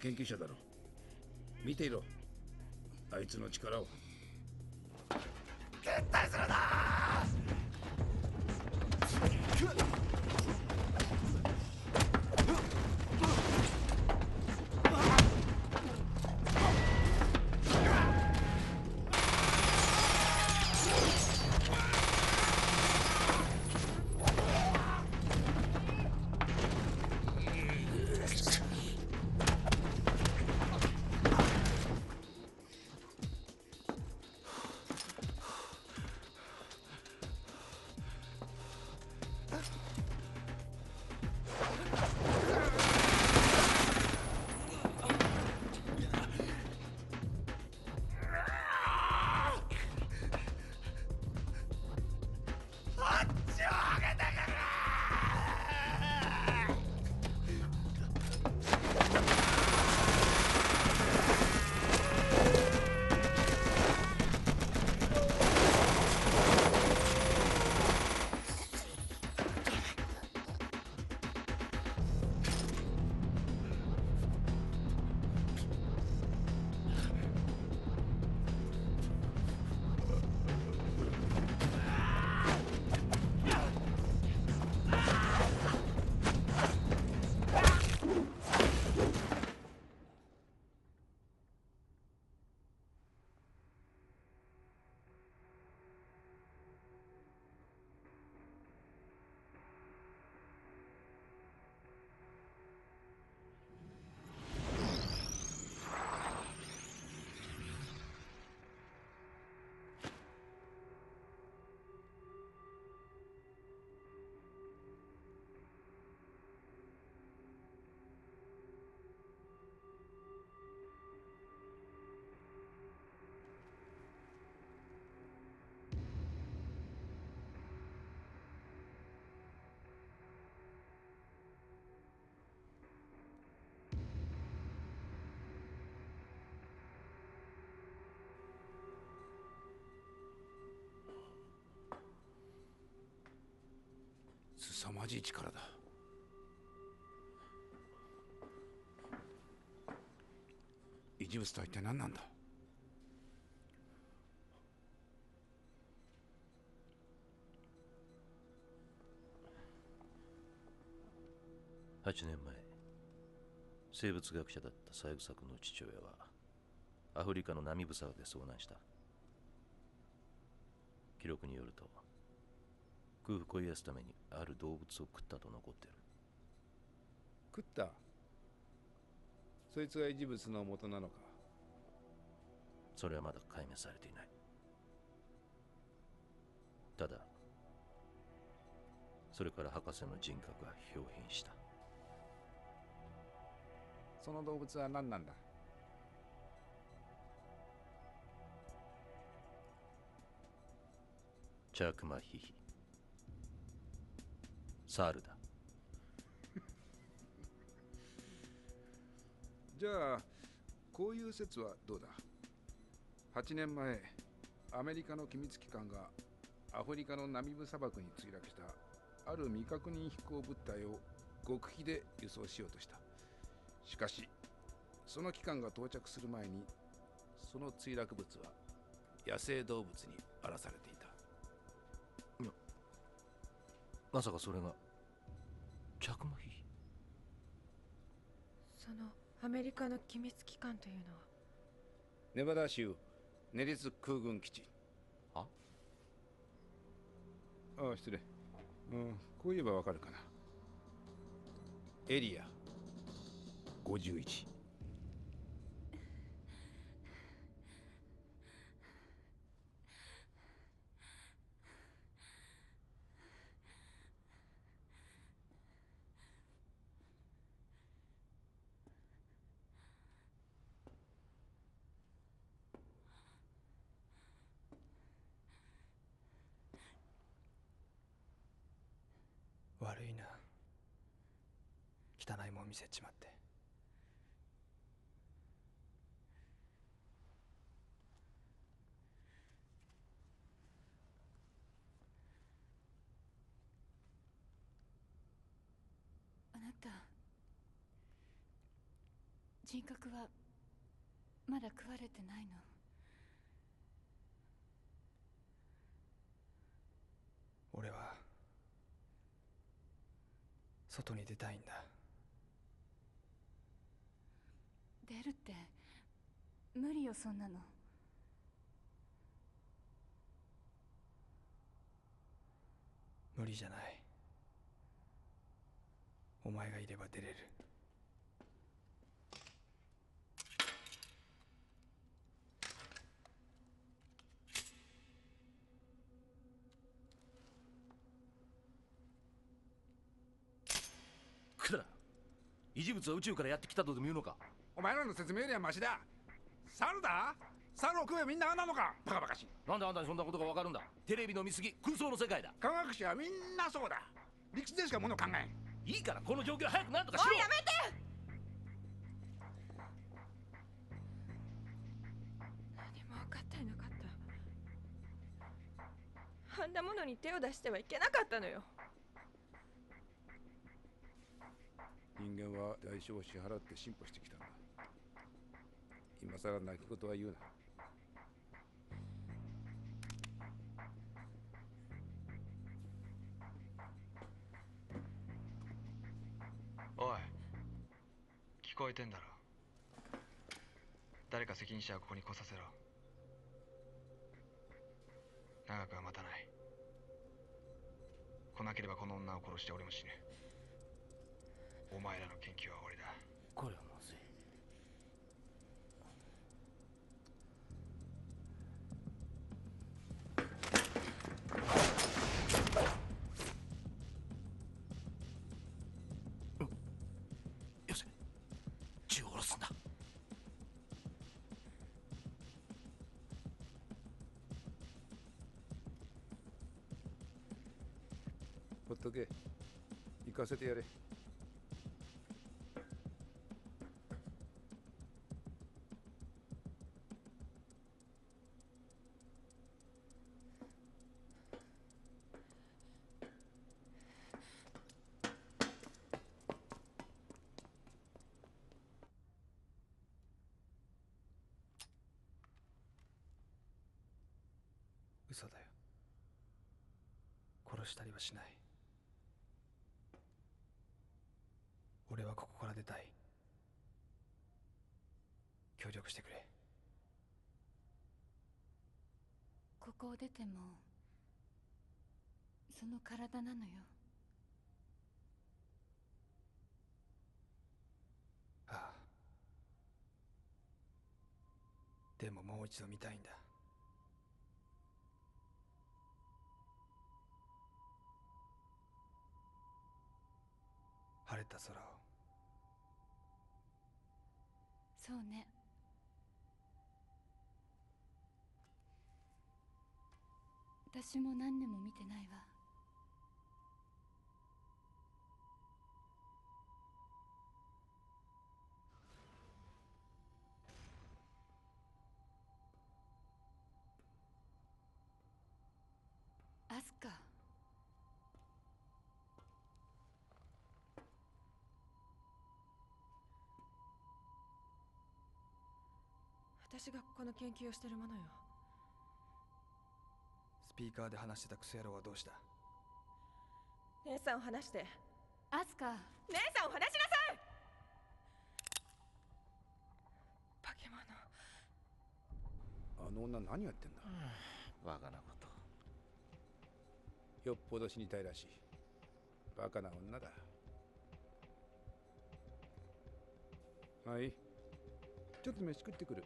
[SPEAKER 7] 研究者だろ見ていろ。あいつの力を。凄まじい力だ。異事物とは一体何なんだ
[SPEAKER 4] ？8年前生物学者だった三枝君の父親はアフリカのナミブサで遭難した。記録によると空腹を癒すためにある動物を食ったと残ってる。
[SPEAKER 7] 食った？そいつが異物の元なのか？
[SPEAKER 4] それはまだ解明されていない。ただそれから博士の人格が表変した。
[SPEAKER 7] その動物は何なんだ？
[SPEAKER 4] チャークマヒヒサールだ。
[SPEAKER 7] じゃあこういう説はどうだ？8年前アメリカの機密機関がアフリカのナミブ砂漠に墜落したある未確認飛行物体を極秘で輸送しようとした。しかしその機関が到着する前にその墜落物は野生動物に荒らされていた。
[SPEAKER 4] まさかそれがチャークマヒヒ
[SPEAKER 6] そのアメリカの機密機関というのは？
[SPEAKER 7] ネバダ州ネリス空軍基地。
[SPEAKER 4] あ
[SPEAKER 7] ああ失礼。うんこう言えばわかるかな。エリア51
[SPEAKER 1] 悪いな汚いもん見せちまって。
[SPEAKER 5] あなた人格はまだ食われてないの？
[SPEAKER 1] 俺は外に出たいんだ
[SPEAKER 5] 出るって無理よそんなの。
[SPEAKER 1] 無理じゃない。お前がいれば出れる。
[SPEAKER 4] くだら異事物は宇宙からやってきたとでも言うのか？
[SPEAKER 7] お前らの説明よりはマシだ。猿だ？猿を食えみんなあんなのか。バカバカしい。
[SPEAKER 4] なんであんたにそんなことがわかるんだ？テレビの見過ぎ空想の世界だ。
[SPEAKER 7] 科学者はみんなそうだ。理屈でしかものを考えん。
[SPEAKER 4] いいからこの状況早くなんとかしろ。
[SPEAKER 6] おいやめて。何も分かっていなかった。あんなものに手を出してはいけなかったのよ。
[SPEAKER 7] 人間は代償を支払って進歩してきたんだ今さら泣き言は言うな。
[SPEAKER 1] おい聞こえてんだろ。誰か責任者はここに来させろ。長くは待たない。来なければこの女を殺して俺も死ぬ。お前らの研究は終わりだ。
[SPEAKER 4] これは
[SPEAKER 7] け行かせてやれ
[SPEAKER 1] 嘘だよ殺したりはしない俺はここから出たい協力してくれ
[SPEAKER 5] ここを出てもその体なのよ。
[SPEAKER 1] ああ。でももう一度見たいんだ。晴れた空を。
[SPEAKER 5] そうね私も何年も見てないわ。アスカ。
[SPEAKER 6] 私がこの研究をしてるものよ。
[SPEAKER 1] ピーカーで話してたクソ野郎はどうした？
[SPEAKER 6] 姉さんを話して。
[SPEAKER 5] アスカ。
[SPEAKER 6] 姉さんを話しなさい！化け物
[SPEAKER 3] あの女何やってんだ？
[SPEAKER 4] バカなこと。
[SPEAKER 3] よっぽど死にたいらしい。バカな女だ。はい。ちょっと飯食ってくる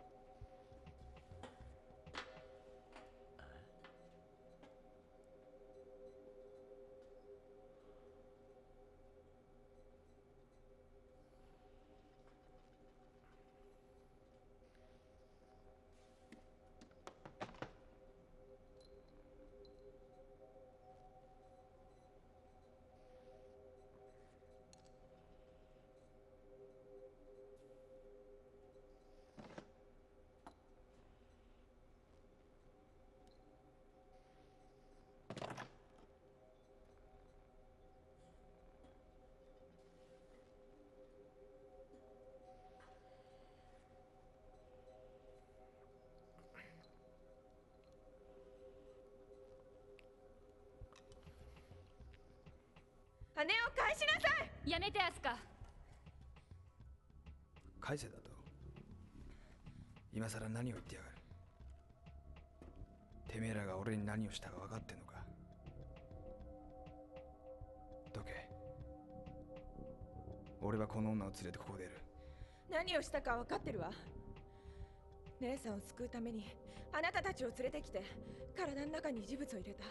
[SPEAKER 6] 姉を返しなさい。
[SPEAKER 5] やめてアスカ
[SPEAKER 1] 返せだと？今さら何を言ってやがる？てめえらが俺に何をしたか分かってんのか？どけ。俺はこの女を連れてここ出る。
[SPEAKER 6] 何をしたか分かってるわ。姉さんを救うためにあなたたちを連れてきて体の中に異物を入れた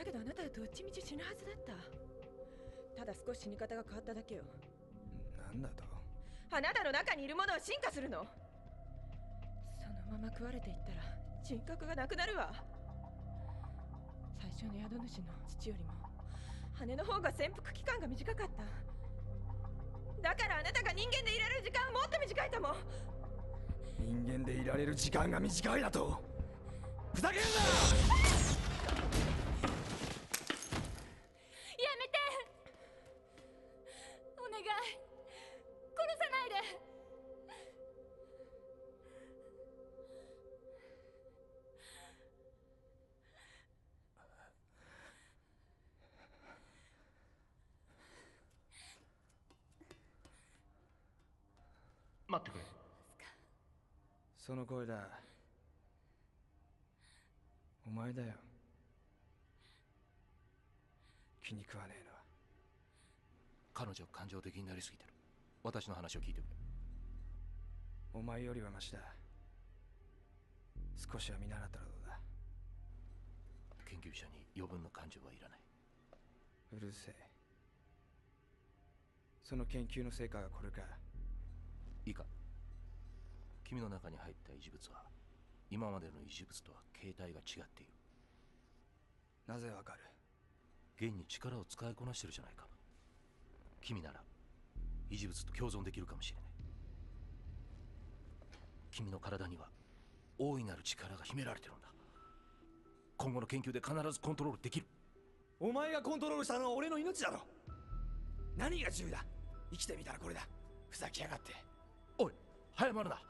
[SPEAKER 6] だけどあなたはどっちみち死ぬはずだった。ただ少し死に方が変わっただけよ。
[SPEAKER 1] なんだと？
[SPEAKER 6] あなたの中にいるものは進化するの。そのまま食われていったら人格がなくなるわ。最初の宿主の父よりも羽の方が潜伏期間が短かった。だからあなたが人間でいられる時間はもっと短いと思う
[SPEAKER 1] 人間でいられる時間が短いだと？ふざけんなその声だ。お前だよ。気に食わねえのは。
[SPEAKER 4] 彼女感情的になりすぎてる。私の話を聞いてくれ。
[SPEAKER 1] お前よりはマシだ。少しは見習ったらどうだ。
[SPEAKER 4] 研究者に余分な感情はいらない。う
[SPEAKER 1] るせえ。その研究の成果がこれか。
[SPEAKER 4] いいか君の中に入った異物は今までの異物とは形態が違っている。
[SPEAKER 1] なぜわかる？
[SPEAKER 4] 現に力を使いこなしてるじゃないか。君なら異物と共存できるかもしれない。君の体には大いなる力が秘められてるんだ。今後の研究で必ずコントロールできる。
[SPEAKER 1] お前がコントロールしたのは俺の命だろ。何が自由だ？生きてみたらこれだ。ふざけやがって。
[SPEAKER 4] おい早まるな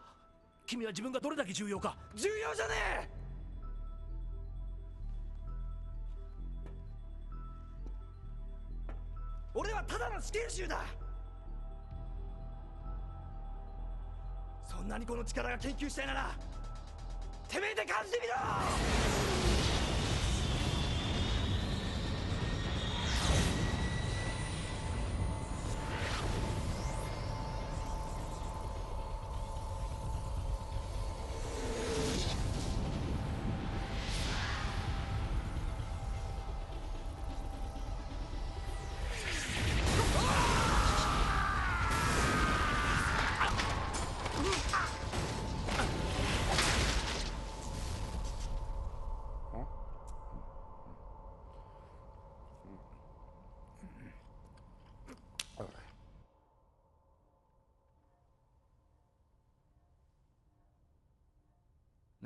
[SPEAKER 4] 君は自分がどれだけ重要か。
[SPEAKER 1] 重要じゃねえ！俺はただの死刑囚だ！そんなにこの力が研究したいならてめえで感じてみろ！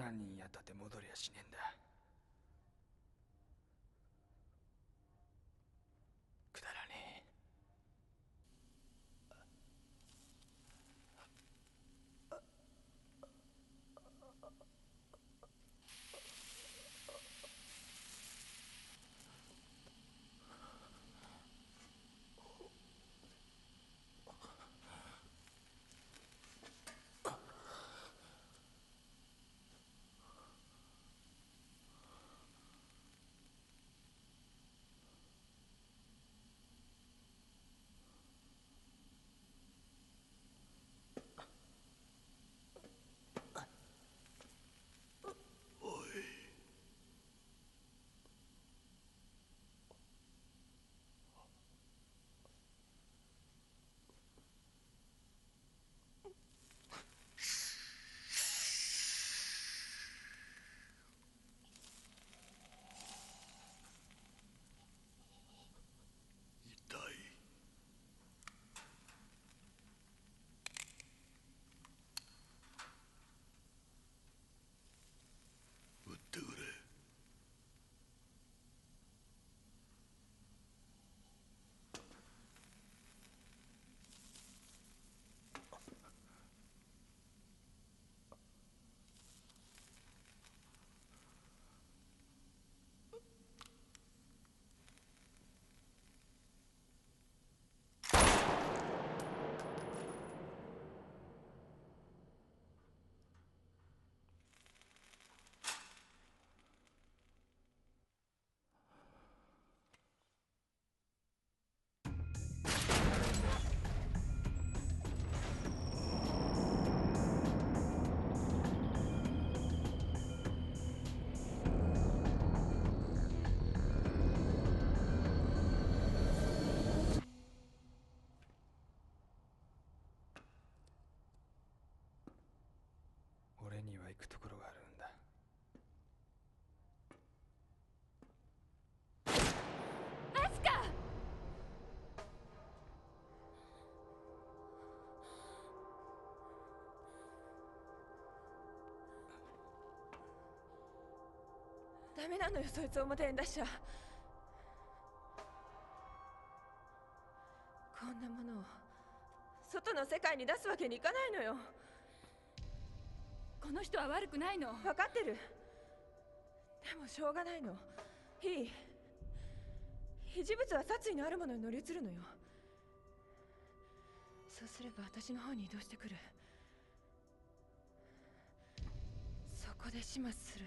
[SPEAKER 1] 何人やったって戻りゃしねえんだ。
[SPEAKER 6] ダメなのよそいつを表に出しちゃ。こんなものを外の世界に出すわけにいかないのよ。
[SPEAKER 5] この人は悪くないの。
[SPEAKER 6] 分かってる。でもしょうがないの。いい。非事物は殺意のあるものに乗り移るのよ。そうすれば私の方に移動してくる。そこで始末する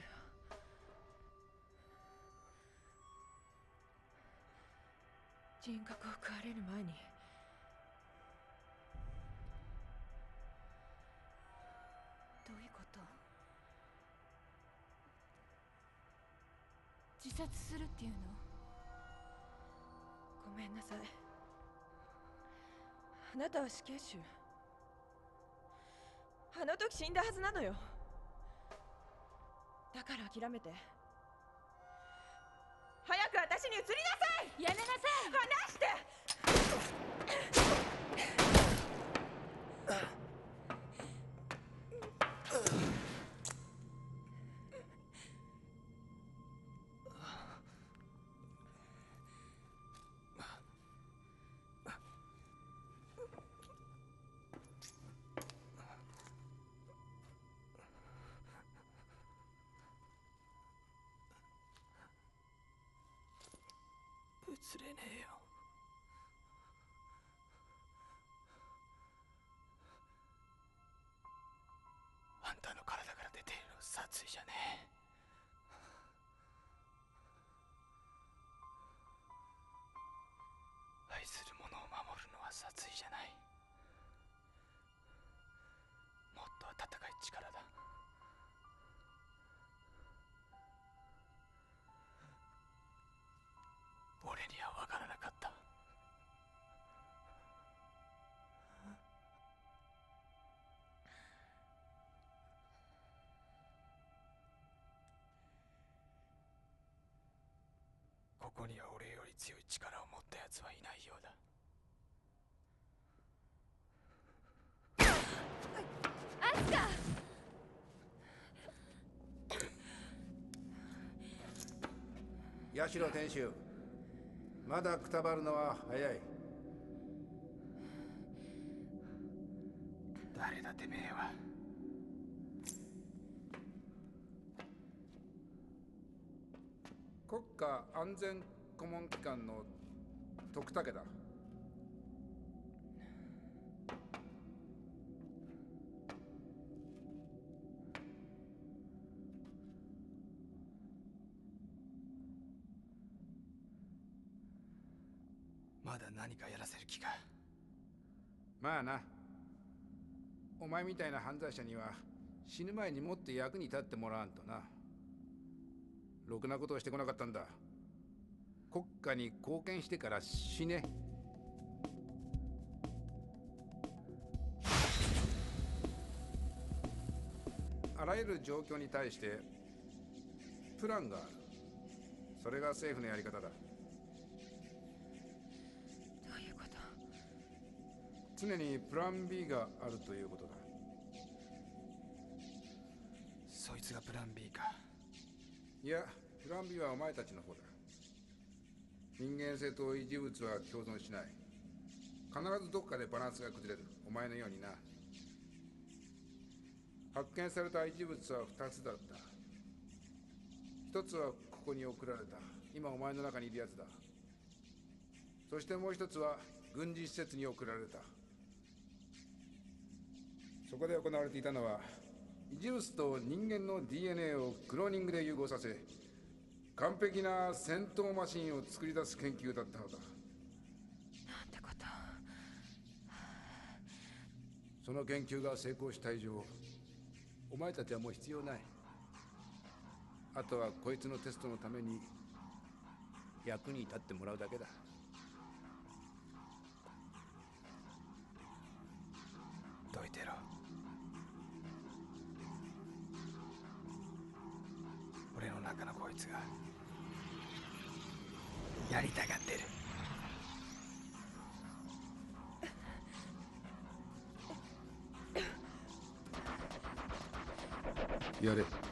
[SPEAKER 6] 人格を食われる前に。
[SPEAKER 5] どういうこと？自殺するっていうの？
[SPEAKER 6] ごめんなさい。あなたは死刑囚。あの時死んだはずなのよ。だから諦めて。早く私に移りなさい！
[SPEAKER 5] やめなさい！
[SPEAKER 6] 離して
[SPEAKER 1] あんたの体から出ている殺意じゃねえ。愛する者を守るのは殺意じゃない。もっと温かい力だ。奴はいないようだ。
[SPEAKER 5] アスカ！
[SPEAKER 7] ヤシロ天守まだくたばるのは早い。
[SPEAKER 1] 誰だてめえは。
[SPEAKER 7] 国家安全顧問機関の徳武だ
[SPEAKER 1] まだ何かやらせる気か。
[SPEAKER 7] まあな。お前みたいな犯罪者には死ぬ前にもっと役に立ってもらわんとな。ろくなことをしてこなかったんだ。国家に貢献してから死ね。あらゆる状況に対してプランがある。それが政府のやり方だ。
[SPEAKER 6] どういうこと？
[SPEAKER 7] 常にプラン B があるということだ。
[SPEAKER 1] そいつがプラン B か。
[SPEAKER 7] いやプラン B はお前たちの方だ人間性と異事物は共存しない。必ずどっかでバランスが崩れる。お前のようにな。発見された異事物は2つだった。一つはここに送られた。今お前の中にいるやつだ。そしてもう一つは軍事施設に送られた。そこで行われていたのは異物と人間の DNA をクローニングで融合させ完璧な戦闘マシンを作り出す研究だったのだ。
[SPEAKER 6] なんてこと。
[SPEAKER 7] その研究が成功した以上お前たちはもう必要ない。あとはこいつのテストのために役に立ってもらうだけだ。
[SPEAKER 1] どいてろ。俺の中のこいつがやりたがってる。
[SPEAKER 7] やれ。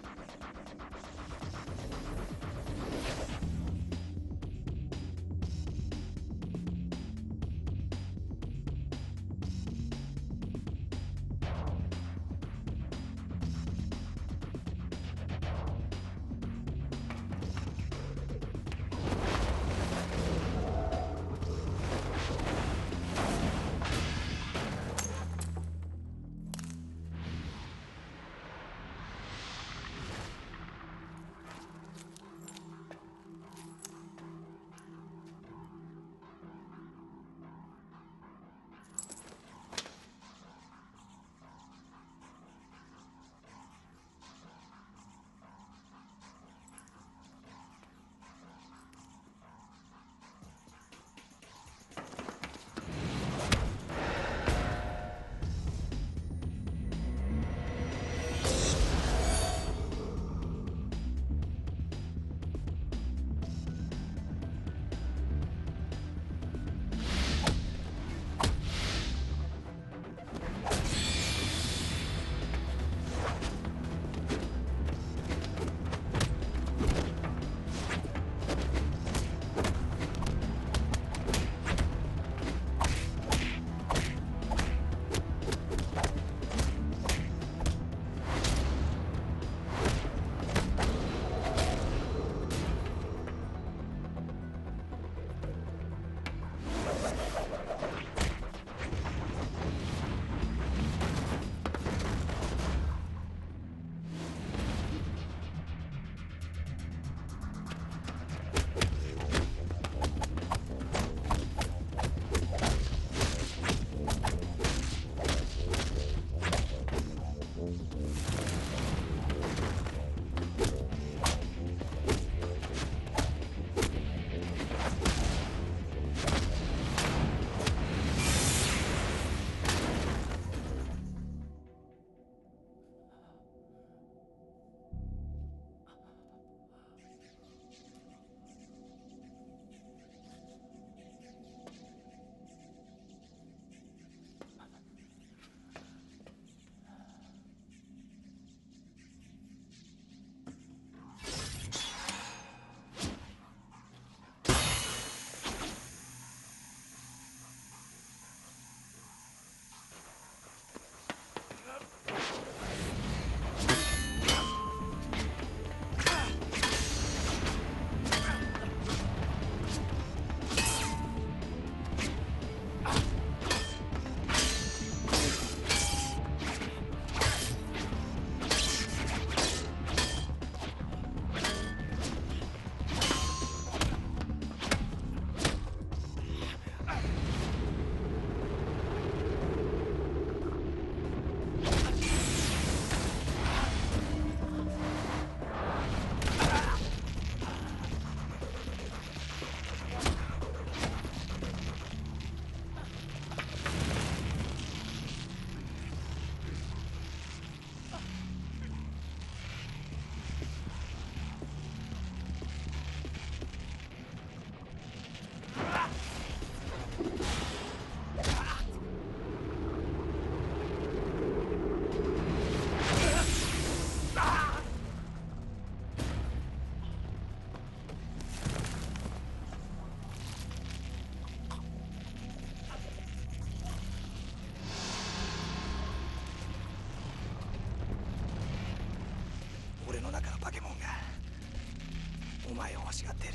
[SPEAKER 1] 違ってる。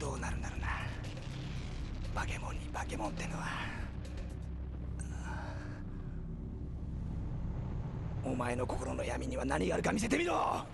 [SPEAKER 1] どうなるんだろうな。バケモンにバケモンってのは。お前の心の闇には何があるか見せてみろ。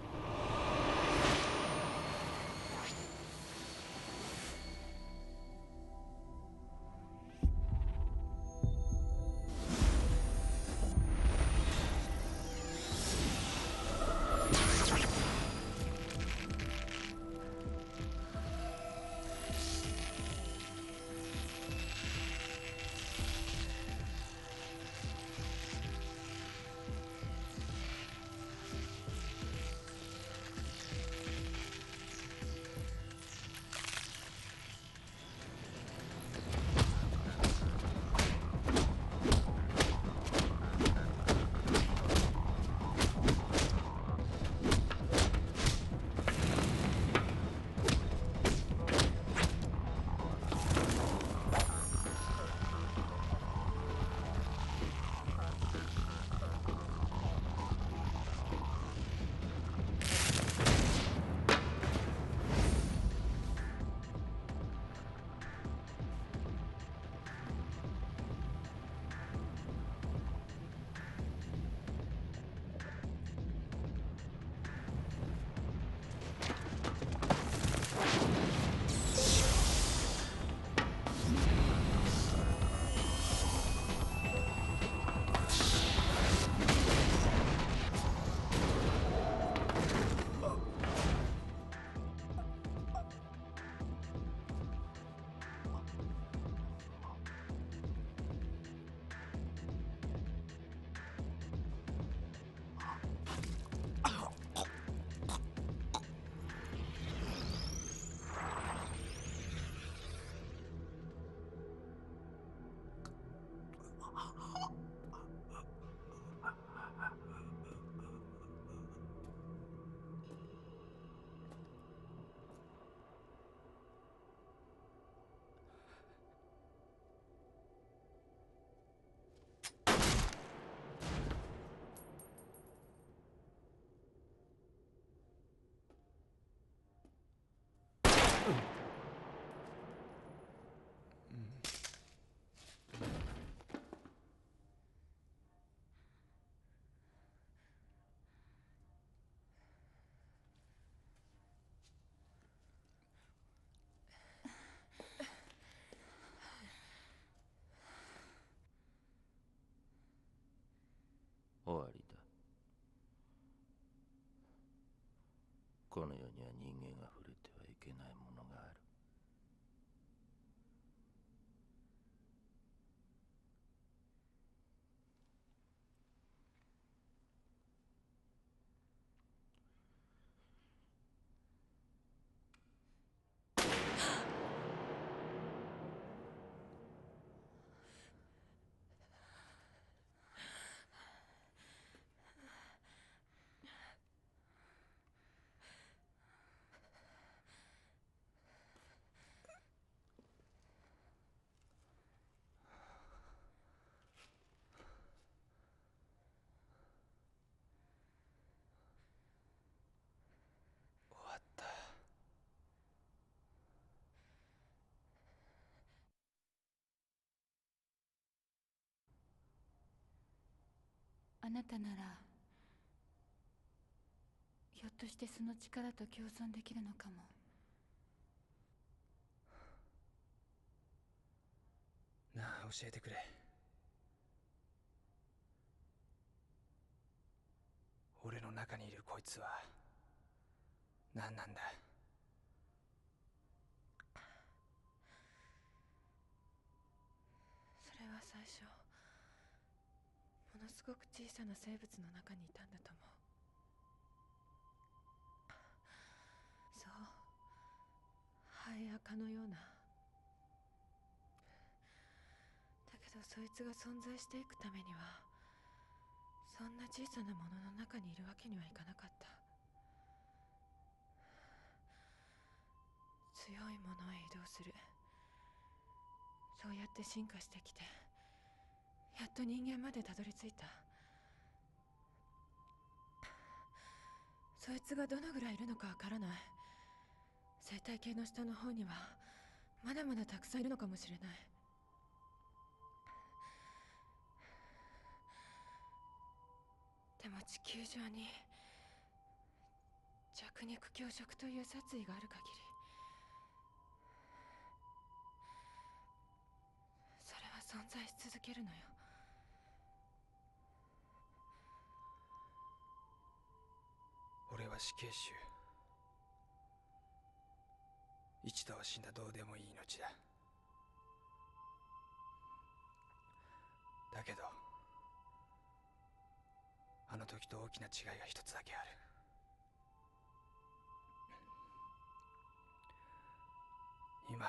[SPEAKER 4] この世には人間が触れてはいけないものがある。
[SPEAKER 5] あなたならひょっとしてその力と共存できるのかも。
[SPEAKER 1] なあ教えてくれ。俺の中にいるこいつは何なんだ？
[SPEAKER 6] それは最初。ものすごく小さな生物の中にいたんだと思う。そうハエや蚊のような。だけどそいつが存在していくためにはそんな小さなものの中にいるわけにはいかなかった。強いものへ移動する。そうやって進化してきて。やっと人間までたどり着いた。そいつがどのぐらいいるのかわからない。生態系の下の方にはまだまだたくさんいるのかもしれない。でも地球上に弱肉強食という殺意がある限りそれは存在し続けるのよ。
[SPEAKER 1] 俺は死刑囚。一度は死んだどうでもいい命だ。だけどあの時と大きな違いが一つだけある。今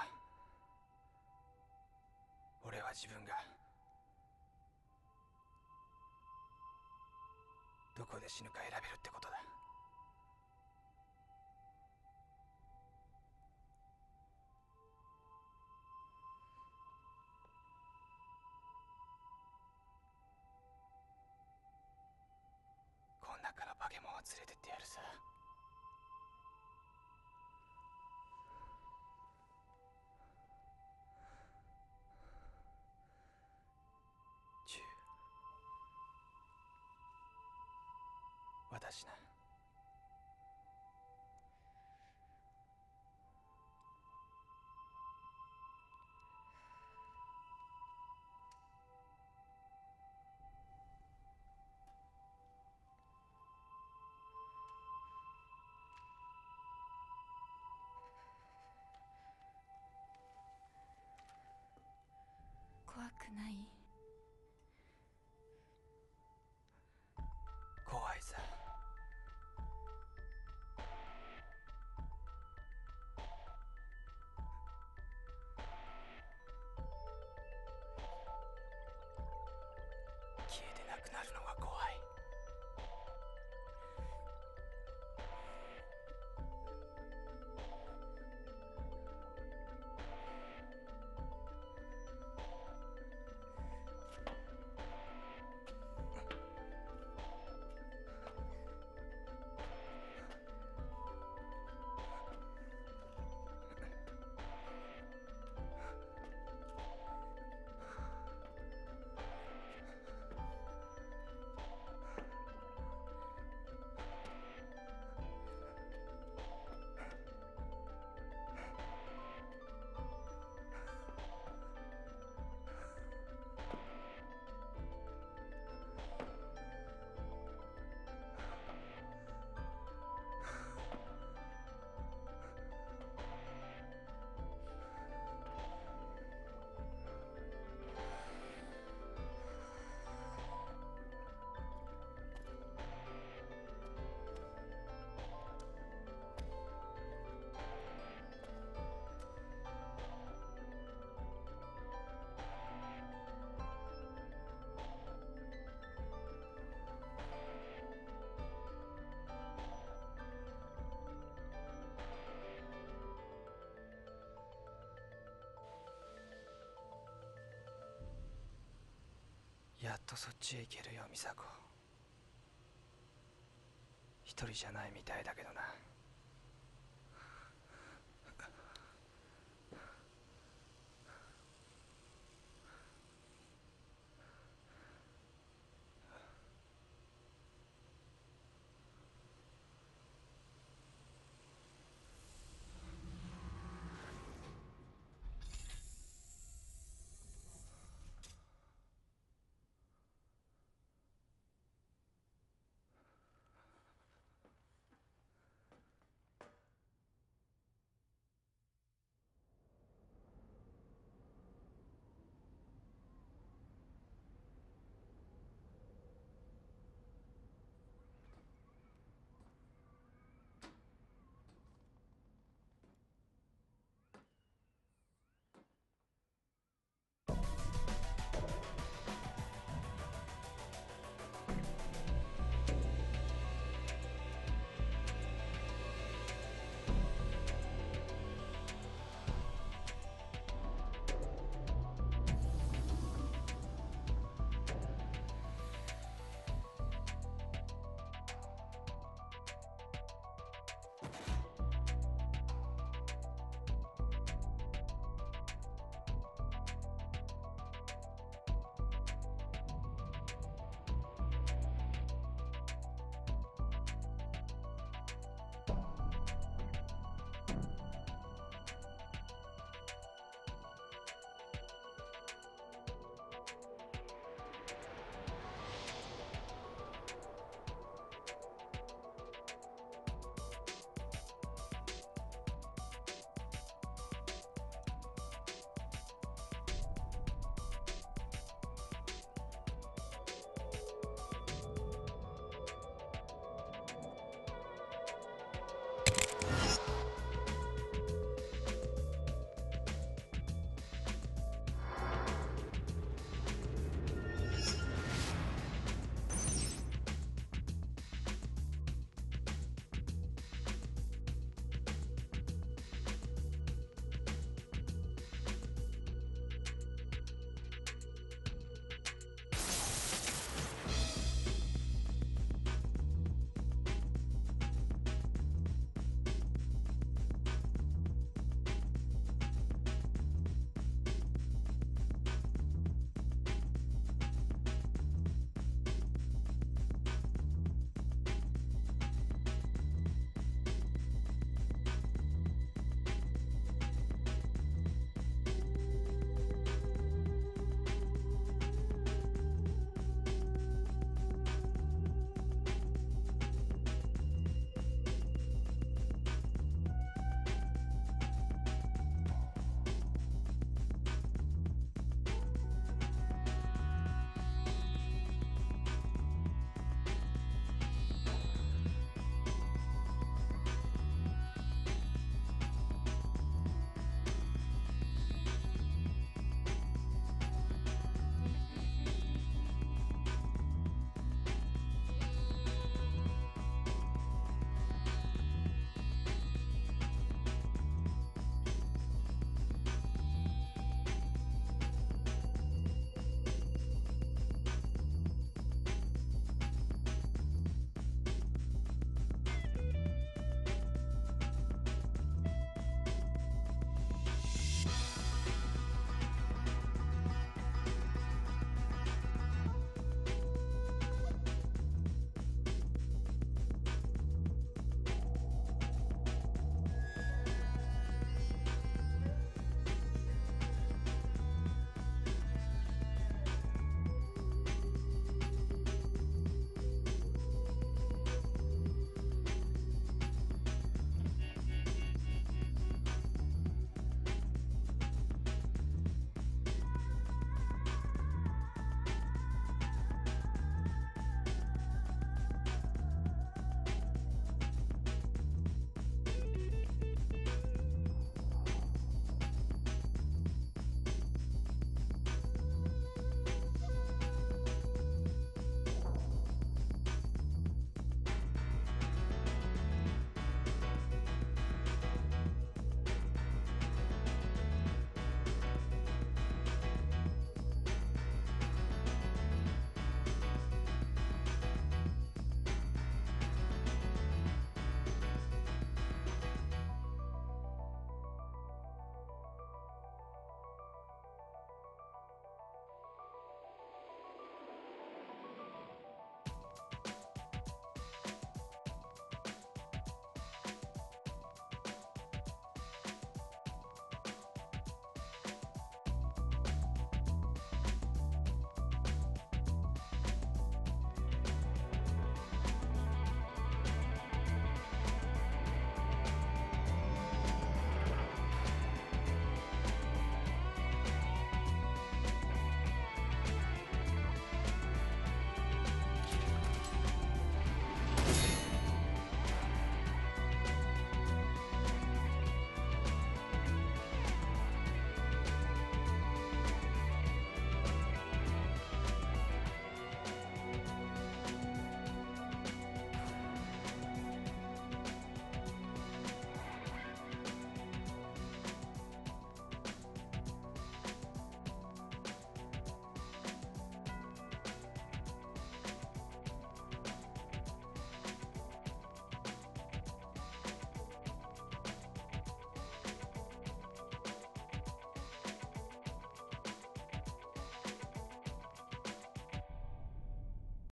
[SPEAKER 1] 俺は自分がどこで死ぬか選べるってことだ。連れてってやるさ。私な。
[SPEAKER 5] くない。
[SPEAKER 1] とそっちへ行けるよ美佐子。一人じゃないみたいだけどな。